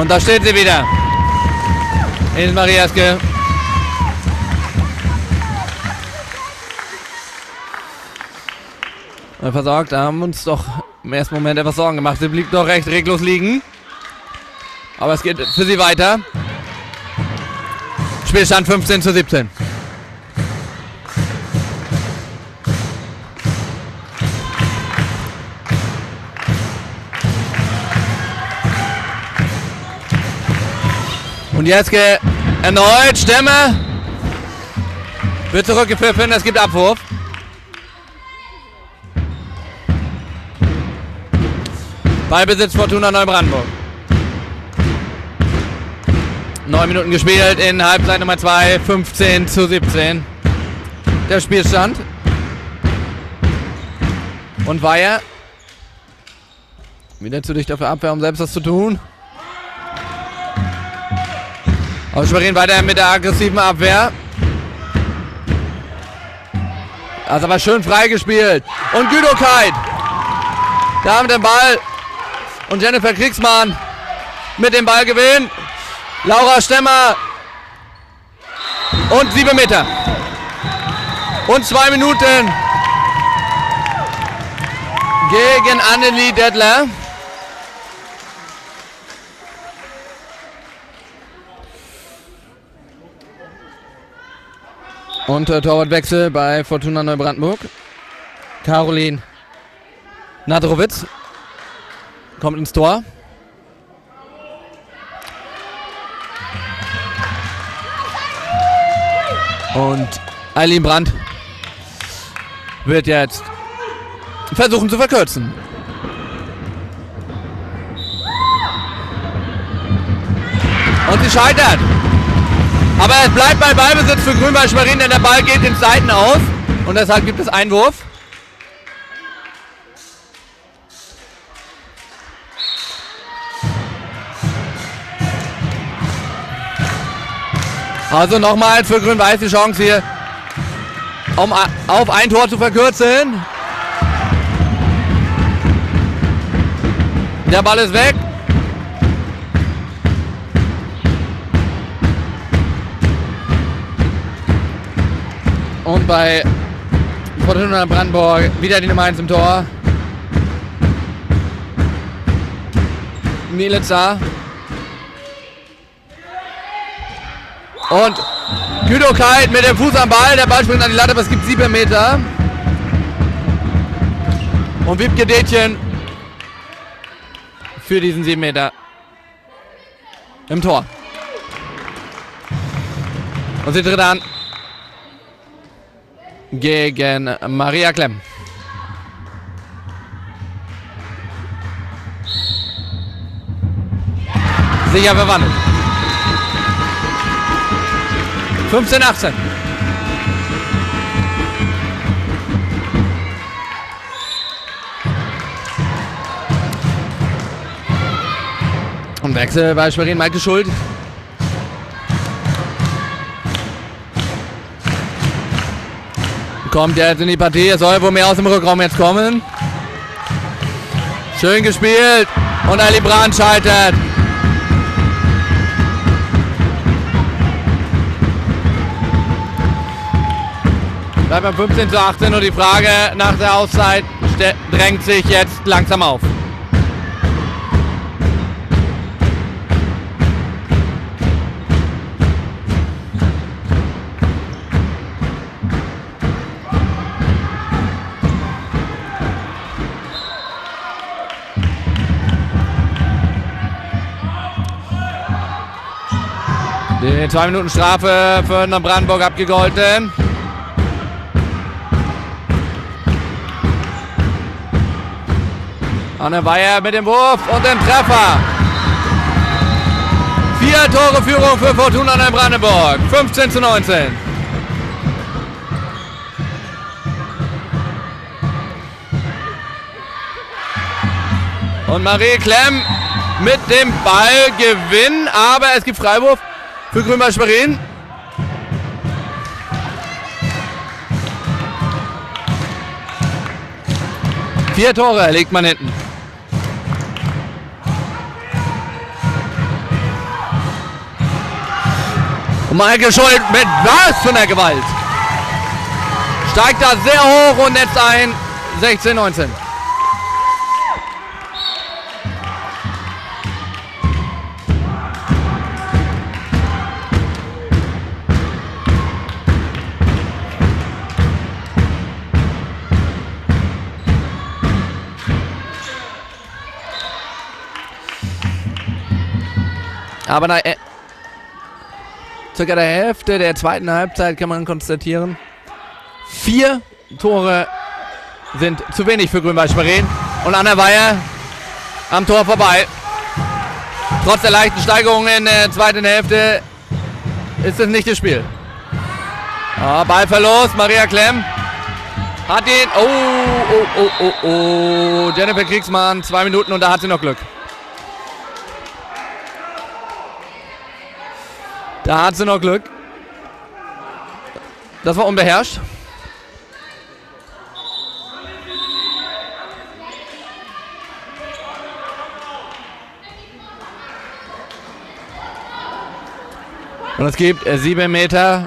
Und da steht sie wieder. In Mariaske. Versorgt, da haben uns doch im ersten Moment etwas Sorgen gemacht. Sie blieb doch recht reglos liegen. Aber es geht für sie weiter. Spielstand 15 zu 17. Und jetzt erneut Stämme. Wird zurückgepfiffen, es gibt Abwurf. Ballbesitz Fortuna Neubrandenburg. Neun Minuten gespielt in Halbzeit Nummer 2, 15 zu 17. Der Spielstand. Und Weiher. Wieder zu dicht auf der Abwehr, um selbst das zu tun. Schwerin weiter mit der aggressiven Abwehr. Das ist aber schön freigespielt. Und Güdokait. Da mit dem Ball. Und Jennifer Kriegsmann mit dem Ballgewinn. Laura Stemmer. Und sieben Meter. Und zwei Minuten. Gegen Annelie Dettler. Und äh, Torwartwechsel bei Fortuna Neubrandenburg. Caroline Nadrowitz kommt ins Tor. Und Eileen Brandt wird jetzt versuchen zu verkürzen. Und sie scheitert. Aber es bleibt bei Ballbesitz für Grün-Weiß Schwerin, denn der Ball geht in Seiten aus. Und deshalb gibt es Einwurf. Also nochmal für Grün-Weiß die Chance hier, um auf ein Tor zu verkürzen. Der Ball ist weg. Und bei Fortuna Brandenburg wieder die Nummer 1 im Tor. Mielitzer. Und Güdokait mit dem Fuß am Ball. Der Ball springt an die Latte, aber es gibt 7 Meter. Und Wiebke Detchen für diesen 7 Meter im Tor. Und sie tritt an gegen Maria Klemm. Sicher verwandelt. 15, 18. Und Wechsel bei Schwerin, Maike Schuld. Kommt jetzt in die Partie. Es soll wohl mehr aus dem Rückraum jetzt kommen. Schön gespielt. Und Ali Brand scheitert. Bleibt beim 15 zu 18 und die Frage nach der Auszeit drängt sich jetzt langsam auf. Die 2 Minuten Strafe für Brandenburg abgegolten. Anne Weyer mit dem Wurf und dem Treffer. Vier Tore Führung für Fortuna in Brandenburg. 15 zu 19. Und Marie Klemm mit dem Ball gewinnen, aber es gibt Freiwurf für Grünwald Schwerin. Vier Tore legt man hinten. Und Michael Schuld mit was für einer Gewalt. Steigt da sehr hoch und netzt ein. 16, Aber nach äh, circa der Hälfte der zweiten Halbzeit kann man konstatieren, vier Tore sind zu wenig für Grün-Weiß Schwerin. Und Anna Weyer am Tor vorbei. Trotz der leichten Steigerung in der zweiten Hälfte ist es nicht das Spiel. Ah, Ballverlust, Maria Klemm hat ihn. Oh, oh, oh, oh, oh. Jennifer Kriegsmann, zwei Minuten und da hat sie noch Glück. Da hat sie noch Glück. Das war unbeherrscht. Und es gibt äh, sieben Meter.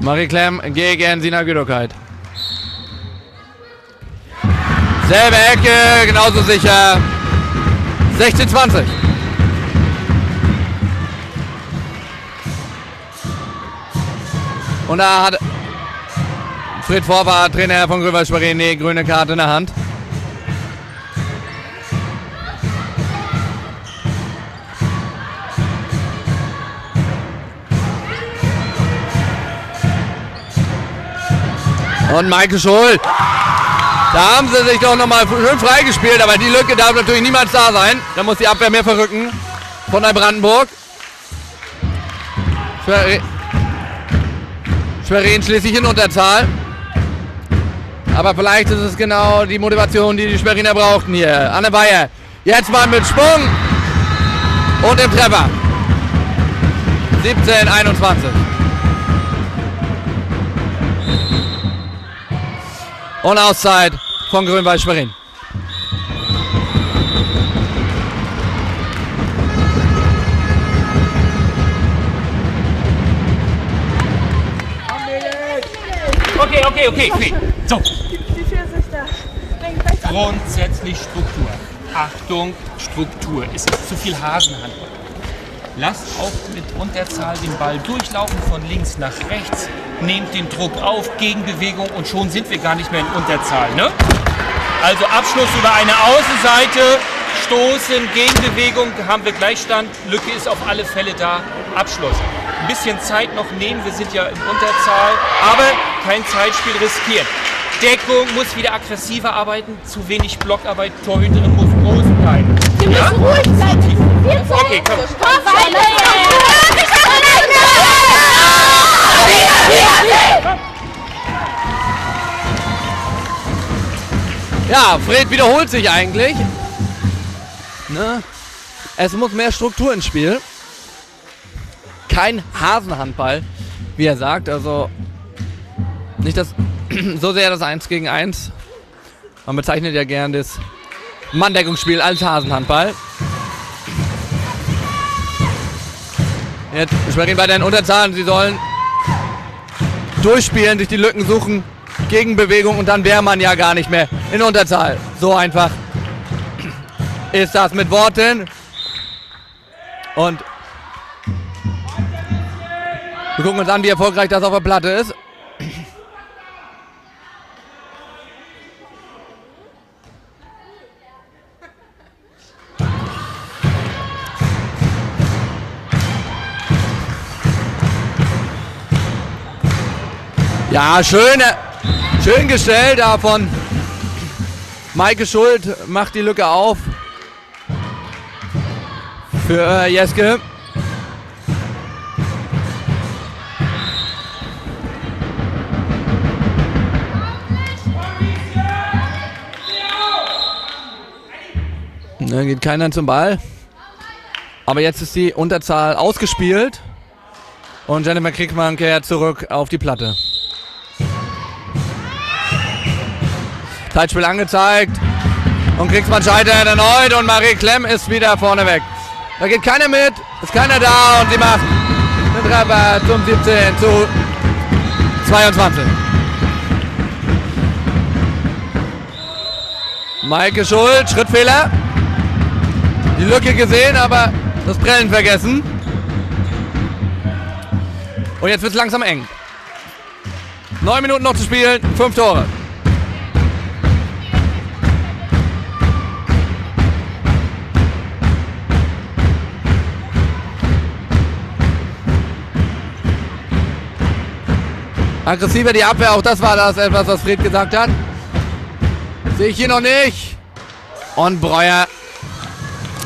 Marie Clem gegen Sina Güdokheit. Selbe Ecke, genauso sicher. 16-20. Und da hat Fred Vorwart, Trainer von Grünwald Schwerin, die grüne Karte in der Hand. Und Michael Scholl Da haben sie sich doch nochmal schön freigespielt, aber die Lücke darf natürlich niemals da sein. Da muss die Abwehr mehr verrücken von der Brandenburg. Schwerin schließlich in Unterzahl. Aber vielleicht ist es genau die Motivation, die die Schweriner brauchten hier. Anne Bayer, jetzt mal mit Schwung und im Treffer. 17, 21. Und Auszeit von Grün-Weiß Schwerin. Okay, okay, okay, okay. So, grundsätzlich Struktur. Achtung, Struktur. Es ist zu viel Hasenhandball. Lasst auch mit Unterzahl den Ball durchlaufen von links nach rechts. Nehmt den Druck auf, Gegenbewegung und schon sind wir gar nicht mehr in Unterzahl. Ne? Also Abschluss über eine Außenseite, Stoßen, Gegenbewegung, haben wir Gleichstand. Lücke ist auf alle Fälle da. Abschluss. Ein bisschen Zeit noch nehmen, wir sind ja in Unterzahl, aber kein Zeitspiel riskieren. Deckung muss wieder aggressiver arbeiten, zu wenig Blockarbeit, Torhüterin muss groß bleiben. Wir müssen ruhig bleiben. Wir. Okay, komm. Ja, Fred wiederholt sich eigentlich. Ne? Es muss mehr Struktur ins Spiel. Kein Hasenhandball, wie er sagt. Also nicht das (clears throat) so sehr das 1 gegen 1. Man bezeichnet ja gern das Manndeckungsspiel als Hasenhandball. Jetzt sprechen bei den Unterzahlen. Sie sollen durchspielen, sich die Lücken suchen, Gegenbewegung und dann wäre man ja gar nicht mehr in Unterzahl. So einfach ist das mit Worten. Und wir gucken uns an, wie erfolgreich das auf der Platte ist. Ja, schön, äh, schön gestellt davon. Maike Schuld macht die Lücke auf. Für äh, Jeske. Da geht keiner zum Ball. Aber jetzt ist die Unterzahl ausgespielt. Und Jennifer Kriegmann kehrt zurück auf die Platte. Zeitspiel angezeigt. Und Kriegsmann scheitert erneut und Marie Klemm ist wieder vorne weg. Da geht keiner mit, ist keiner da und sie macht den Treffer zum 17 zu 22. Maike Schuld, Schrittfehler. Die Lücke gesehen, aber das Prellen vergessen. Und jetzt wird es langsam eng. Neun Minuten noch zu spielen, fünf Tore. Aggressiver die Abwehr, auch das war das etwas, was Fred gesagt hat. Sehe ich hier noch nicht. Und Breuer,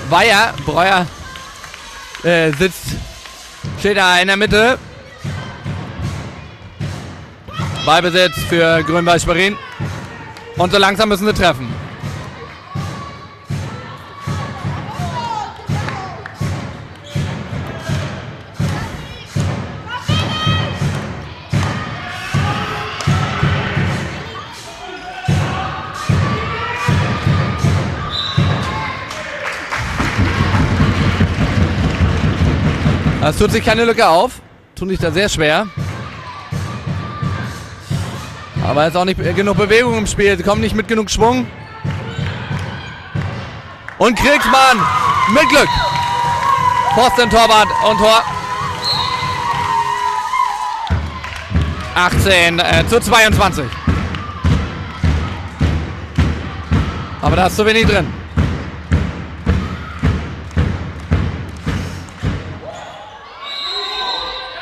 Weier, Breuer äh, sitzt, steht da in der Mitte. Ballbesitz für Grün-Weiß Schwerin. Und so langsam müssen sie treffen. Es tut sich keine Lücke auf. Tun sich da sehr schwer. Aber es ist auch nicht genug Bewegung im Spiel. Sie kommen nicht mit genug Schwung. Und Kriegsmann mit Glück. Pfosten, Torwart und Tor. 18 äh, zu 22. Aber da ist zu wenig drin.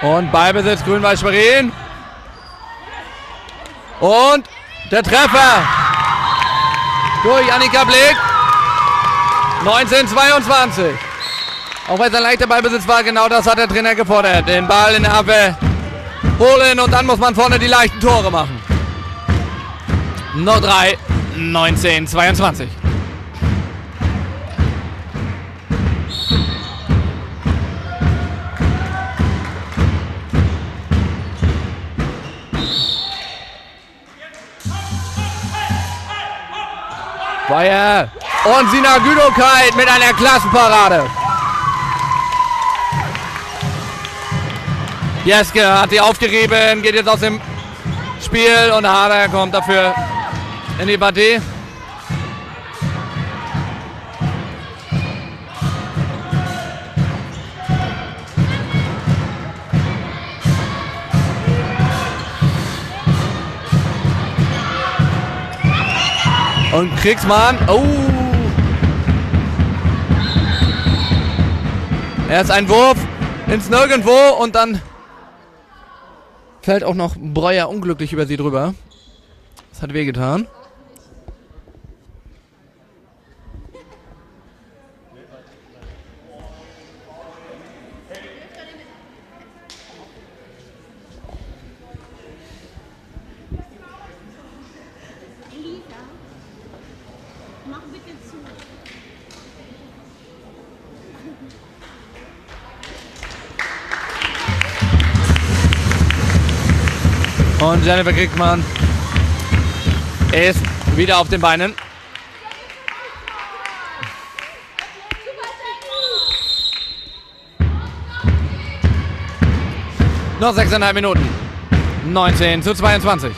Und Ballbesitz Grün-Weiß Schwerin. Und der Treffer. durch Annika Blick. 1922. Auch weil es ein leichter Ballbesitz war, genau das hat der Trainer gefordert. Den Ball in der Abwehr holen und dann muss man vorne die leichten Tore machen. Noch drei, 19, 22. Feuer und Sina Güdokeit mit einer Klassenparade. Jeske hat die aufgerieben, geht jetzt aus dem Spiel und Hader kommt dafür in die Partie. Und Kriegsmann. Oh. Erst ein Wurf ins Nirgendwo und dann fällt auch noch Breuer unglücklich über sie drüber. Das hat wehgetan. Jennifer Kriegmann ist wieder auf den Beinen. Noch 6,5 Minuten. 19 zu 22.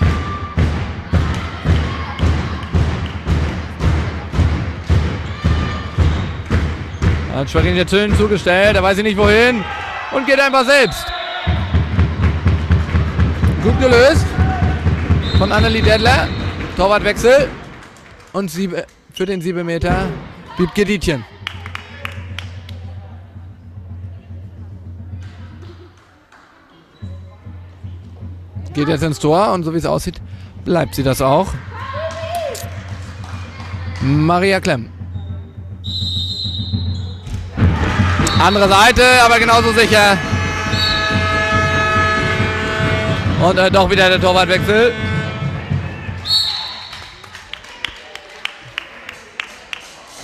Hat Schwerin jetzt Hüllen zugestellt, er weiß nicht wohin und geht einfach selbst. Gut gelöst von Annelie Dedler. Torwartwechsel. Und siebe, für den 7 Meter Wiebke Dietjen. Geht jetzt ins Tor und so wie es aussieht, bleibt sie das auch. Maria Klemm. Andere Seite, aber genauso sicher. Und äh, doch wieder der Torwartwechsel.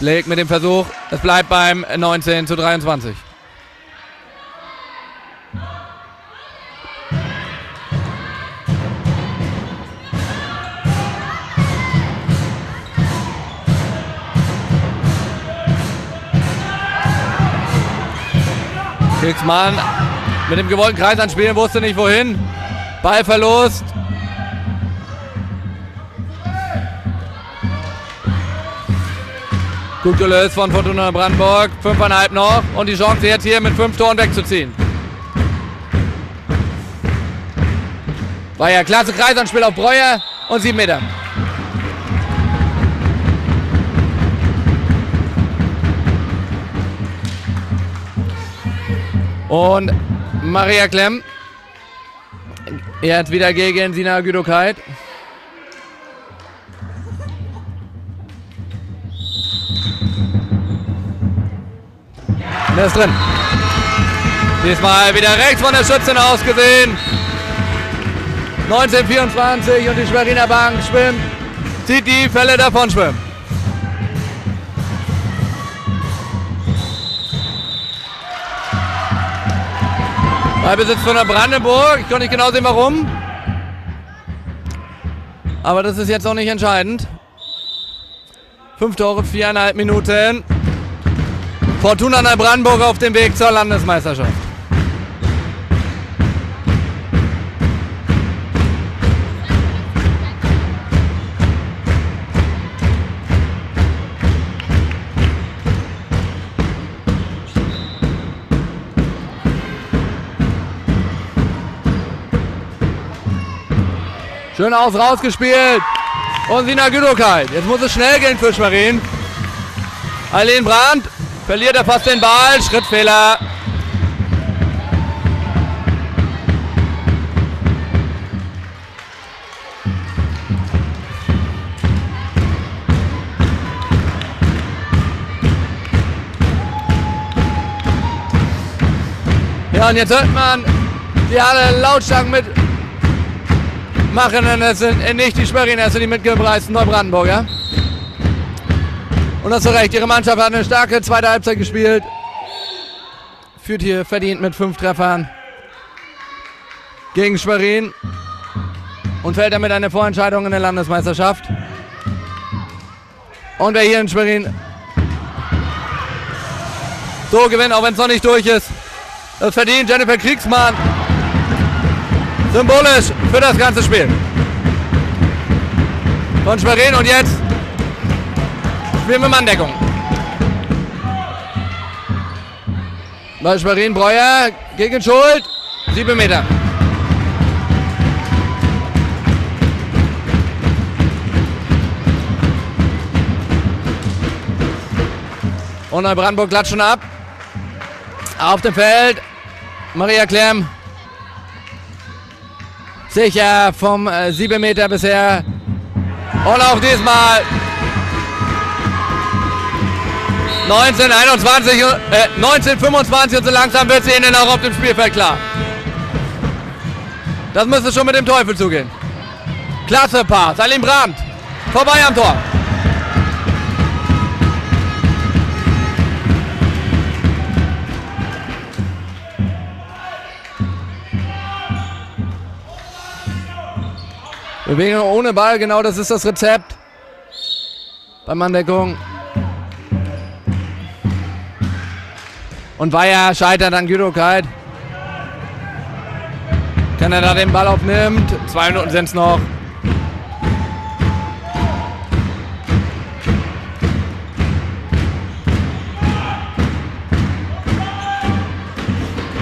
Blake mit dem Versuch. Es bleibt beim 19 zu 23. Kriegsmann mit dem gewollten Kreis anspielen, wusste nicht wohin. Ballverlust. Gut gelöst von Fortuna Brandenburg. Fünfeinhalb noch und die Chance jetzt hier mit fünf Toren wegzuziehen. War ja klasse Kreisanspiel auf Breuer und sieben Meter. Und Maria Klemm. Jetzt wieder gegen Sina Güdokeit. Der ist drin. Diesmal wieder rechts von der Schützin ausgesehen. 1924 und die Schweriner Bank schwimmt. Zieht die Fälle davon schwimmen. Ballbesitz von der Brandenburg. Ich konnte nicht genau sehen, warum. Aber das ist jetzt auch nicht entscheidend. Fünf Tore, viereinhalb Minuten. Fortuna Neubrandenburg auf dem Weg zur Landesmeisterschaft. Schön aus, rausgespielt. Und Sina Güdokeit. Jetzt muss es schnell gehen für Schwerin. Eileen Brandt Verliert er fast den Ball. Schrittfehler. Ja, und jetzt hört man die alle lautstark mit machen, denn es sind nicht die Schweriner, es sind die mitgepreisten Neubrandenburger. Und das zu Recht, ihre Mannschaft hat eine starke zweite Halbzeit gespielt. Führt hier verdient mit fünf Treffern gegen Schwerin und fällt damit eine Vorentscheidung in der Landesmeisterschaft. Und wer hier in Schwerin so gewinnt, auch wenn es noch nicht durch ist, das verdient Jennifer Kriegsmann. Symbolisch für das ganze Spiel. Von Schwerin und jetzt spielen wir Manndeckung. Schwerin Breuer gegen Schuld. Sieben Meter. Und Neubrandenburg klatschen ab. Auf dem Feld. Maria Klemm. Sicher vom äh, 7 Meter bisher. Und auch diesmal 19, 21, äh, 19, 25 und so langsam wird sie ihnen auch auf dem Spielfeld klar. Das müsste schon mit dem Teufel zugehen. Klasse Paar. Salim Brandt. Vorbei am Tor. Bewegung ohne Ball, genau das ist das Rezept. Bei Manndeckung. Und Weiher scheitert an Gyrokeit. Kann er da den Ball aufnimmt. Zwei Minuten sind es noch.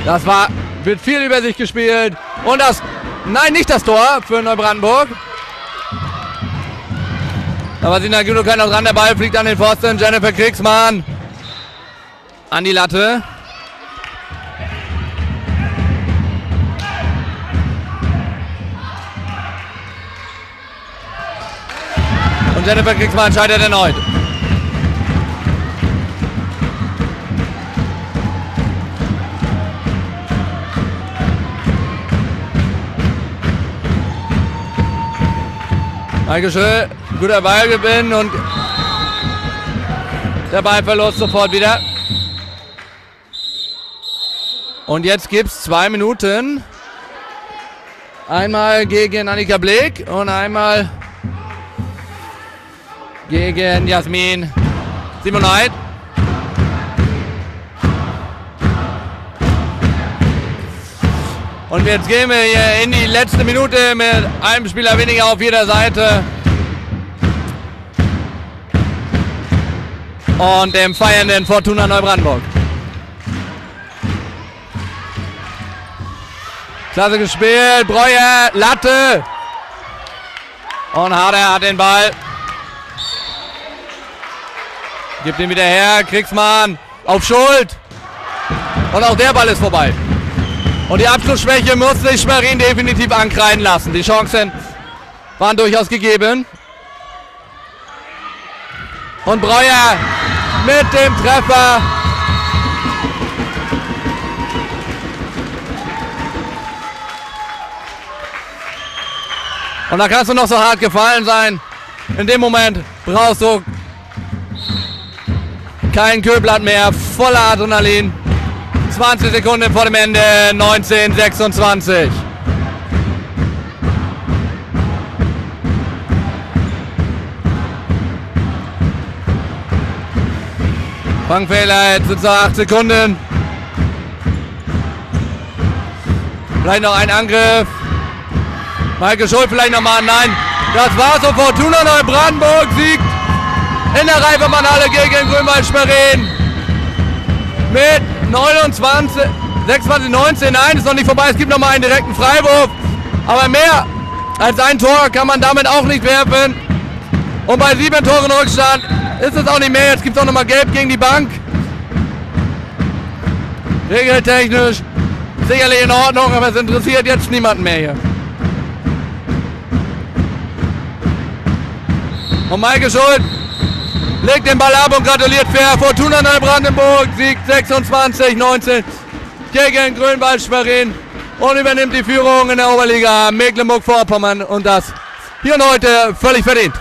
Das war, wird viel über sich gespielt. Und das, nein, nicht das Tor für Neubrandenburg. Aber Sina Gülo kann noch dran, der Ball fliegt an den Pfosten. Jennifer Kriegsmann an die Latte. Und Jennifer Kriegsmann scheitert erneut. Dankeschön. Guter Ballgewinn und der Ballverlust sofort wieder. Und jetzt gibt es zwei Minuten. Einmal gegen Annika Blick und einmal gegen Jasmin Simoneit. Und jetzt gehen wir hier in die letzte Minute mit einem Spieler weniger auf jeder Seite. Und dem feiernden Fortuna Neubrandenburg. Klasse gespielt. Breuer, Latte. Und Harder hat den Ball. Gibt ihn wieder her. Kriegsmann auf Schuld. Und auch der Ball ist vorbei. Und die Abschlussschwäche muss sich Schwerin definitiv ankreiden lassen. Die Chancen waren durchaus gegeben. Und Breuer mit dem Treffer. Und da kannst du noch so hart gefallen sein. In dem Moment brauchst du kein Kühlblatt mehr, voller Adrenalin. 20 Sekunden vor dem Ende, 1926. Fangfehler, jetzt sind es noch 8 Sekunden. Vielleicht noch ein Angriff. Maike Schuld vielleicht nochmal. Nein, das war so. Fortuna Neubrandenburg siegt in der Reifemannhalle gegen Grünwald Schwerin mit 29, 26, 19. Nein, ist noch nicht vorbei. Es gibt noch mal einen direkten Freiwurf. Aber mehr als ein Tor kann man damit auch nicht werfen. Und bei sieben Toren Rückstand ist es auch nicht mehr. Jetzt gibt es auch noch mal Gelb gegen die Bank. Regeltechnisch sicherlich in Ordnung, aber es interessiert jetzt niemanden mehr hier. Und Maike Schuld legt den Ball ab und gratuliert fair. Fortuna Neubrandenburg siegt 26, 19. gegen Grünwald Schwerin und übernimmt die Führung in der Oberliga Mecklenburg-Vorpommern und das hier und heute völlig verdient.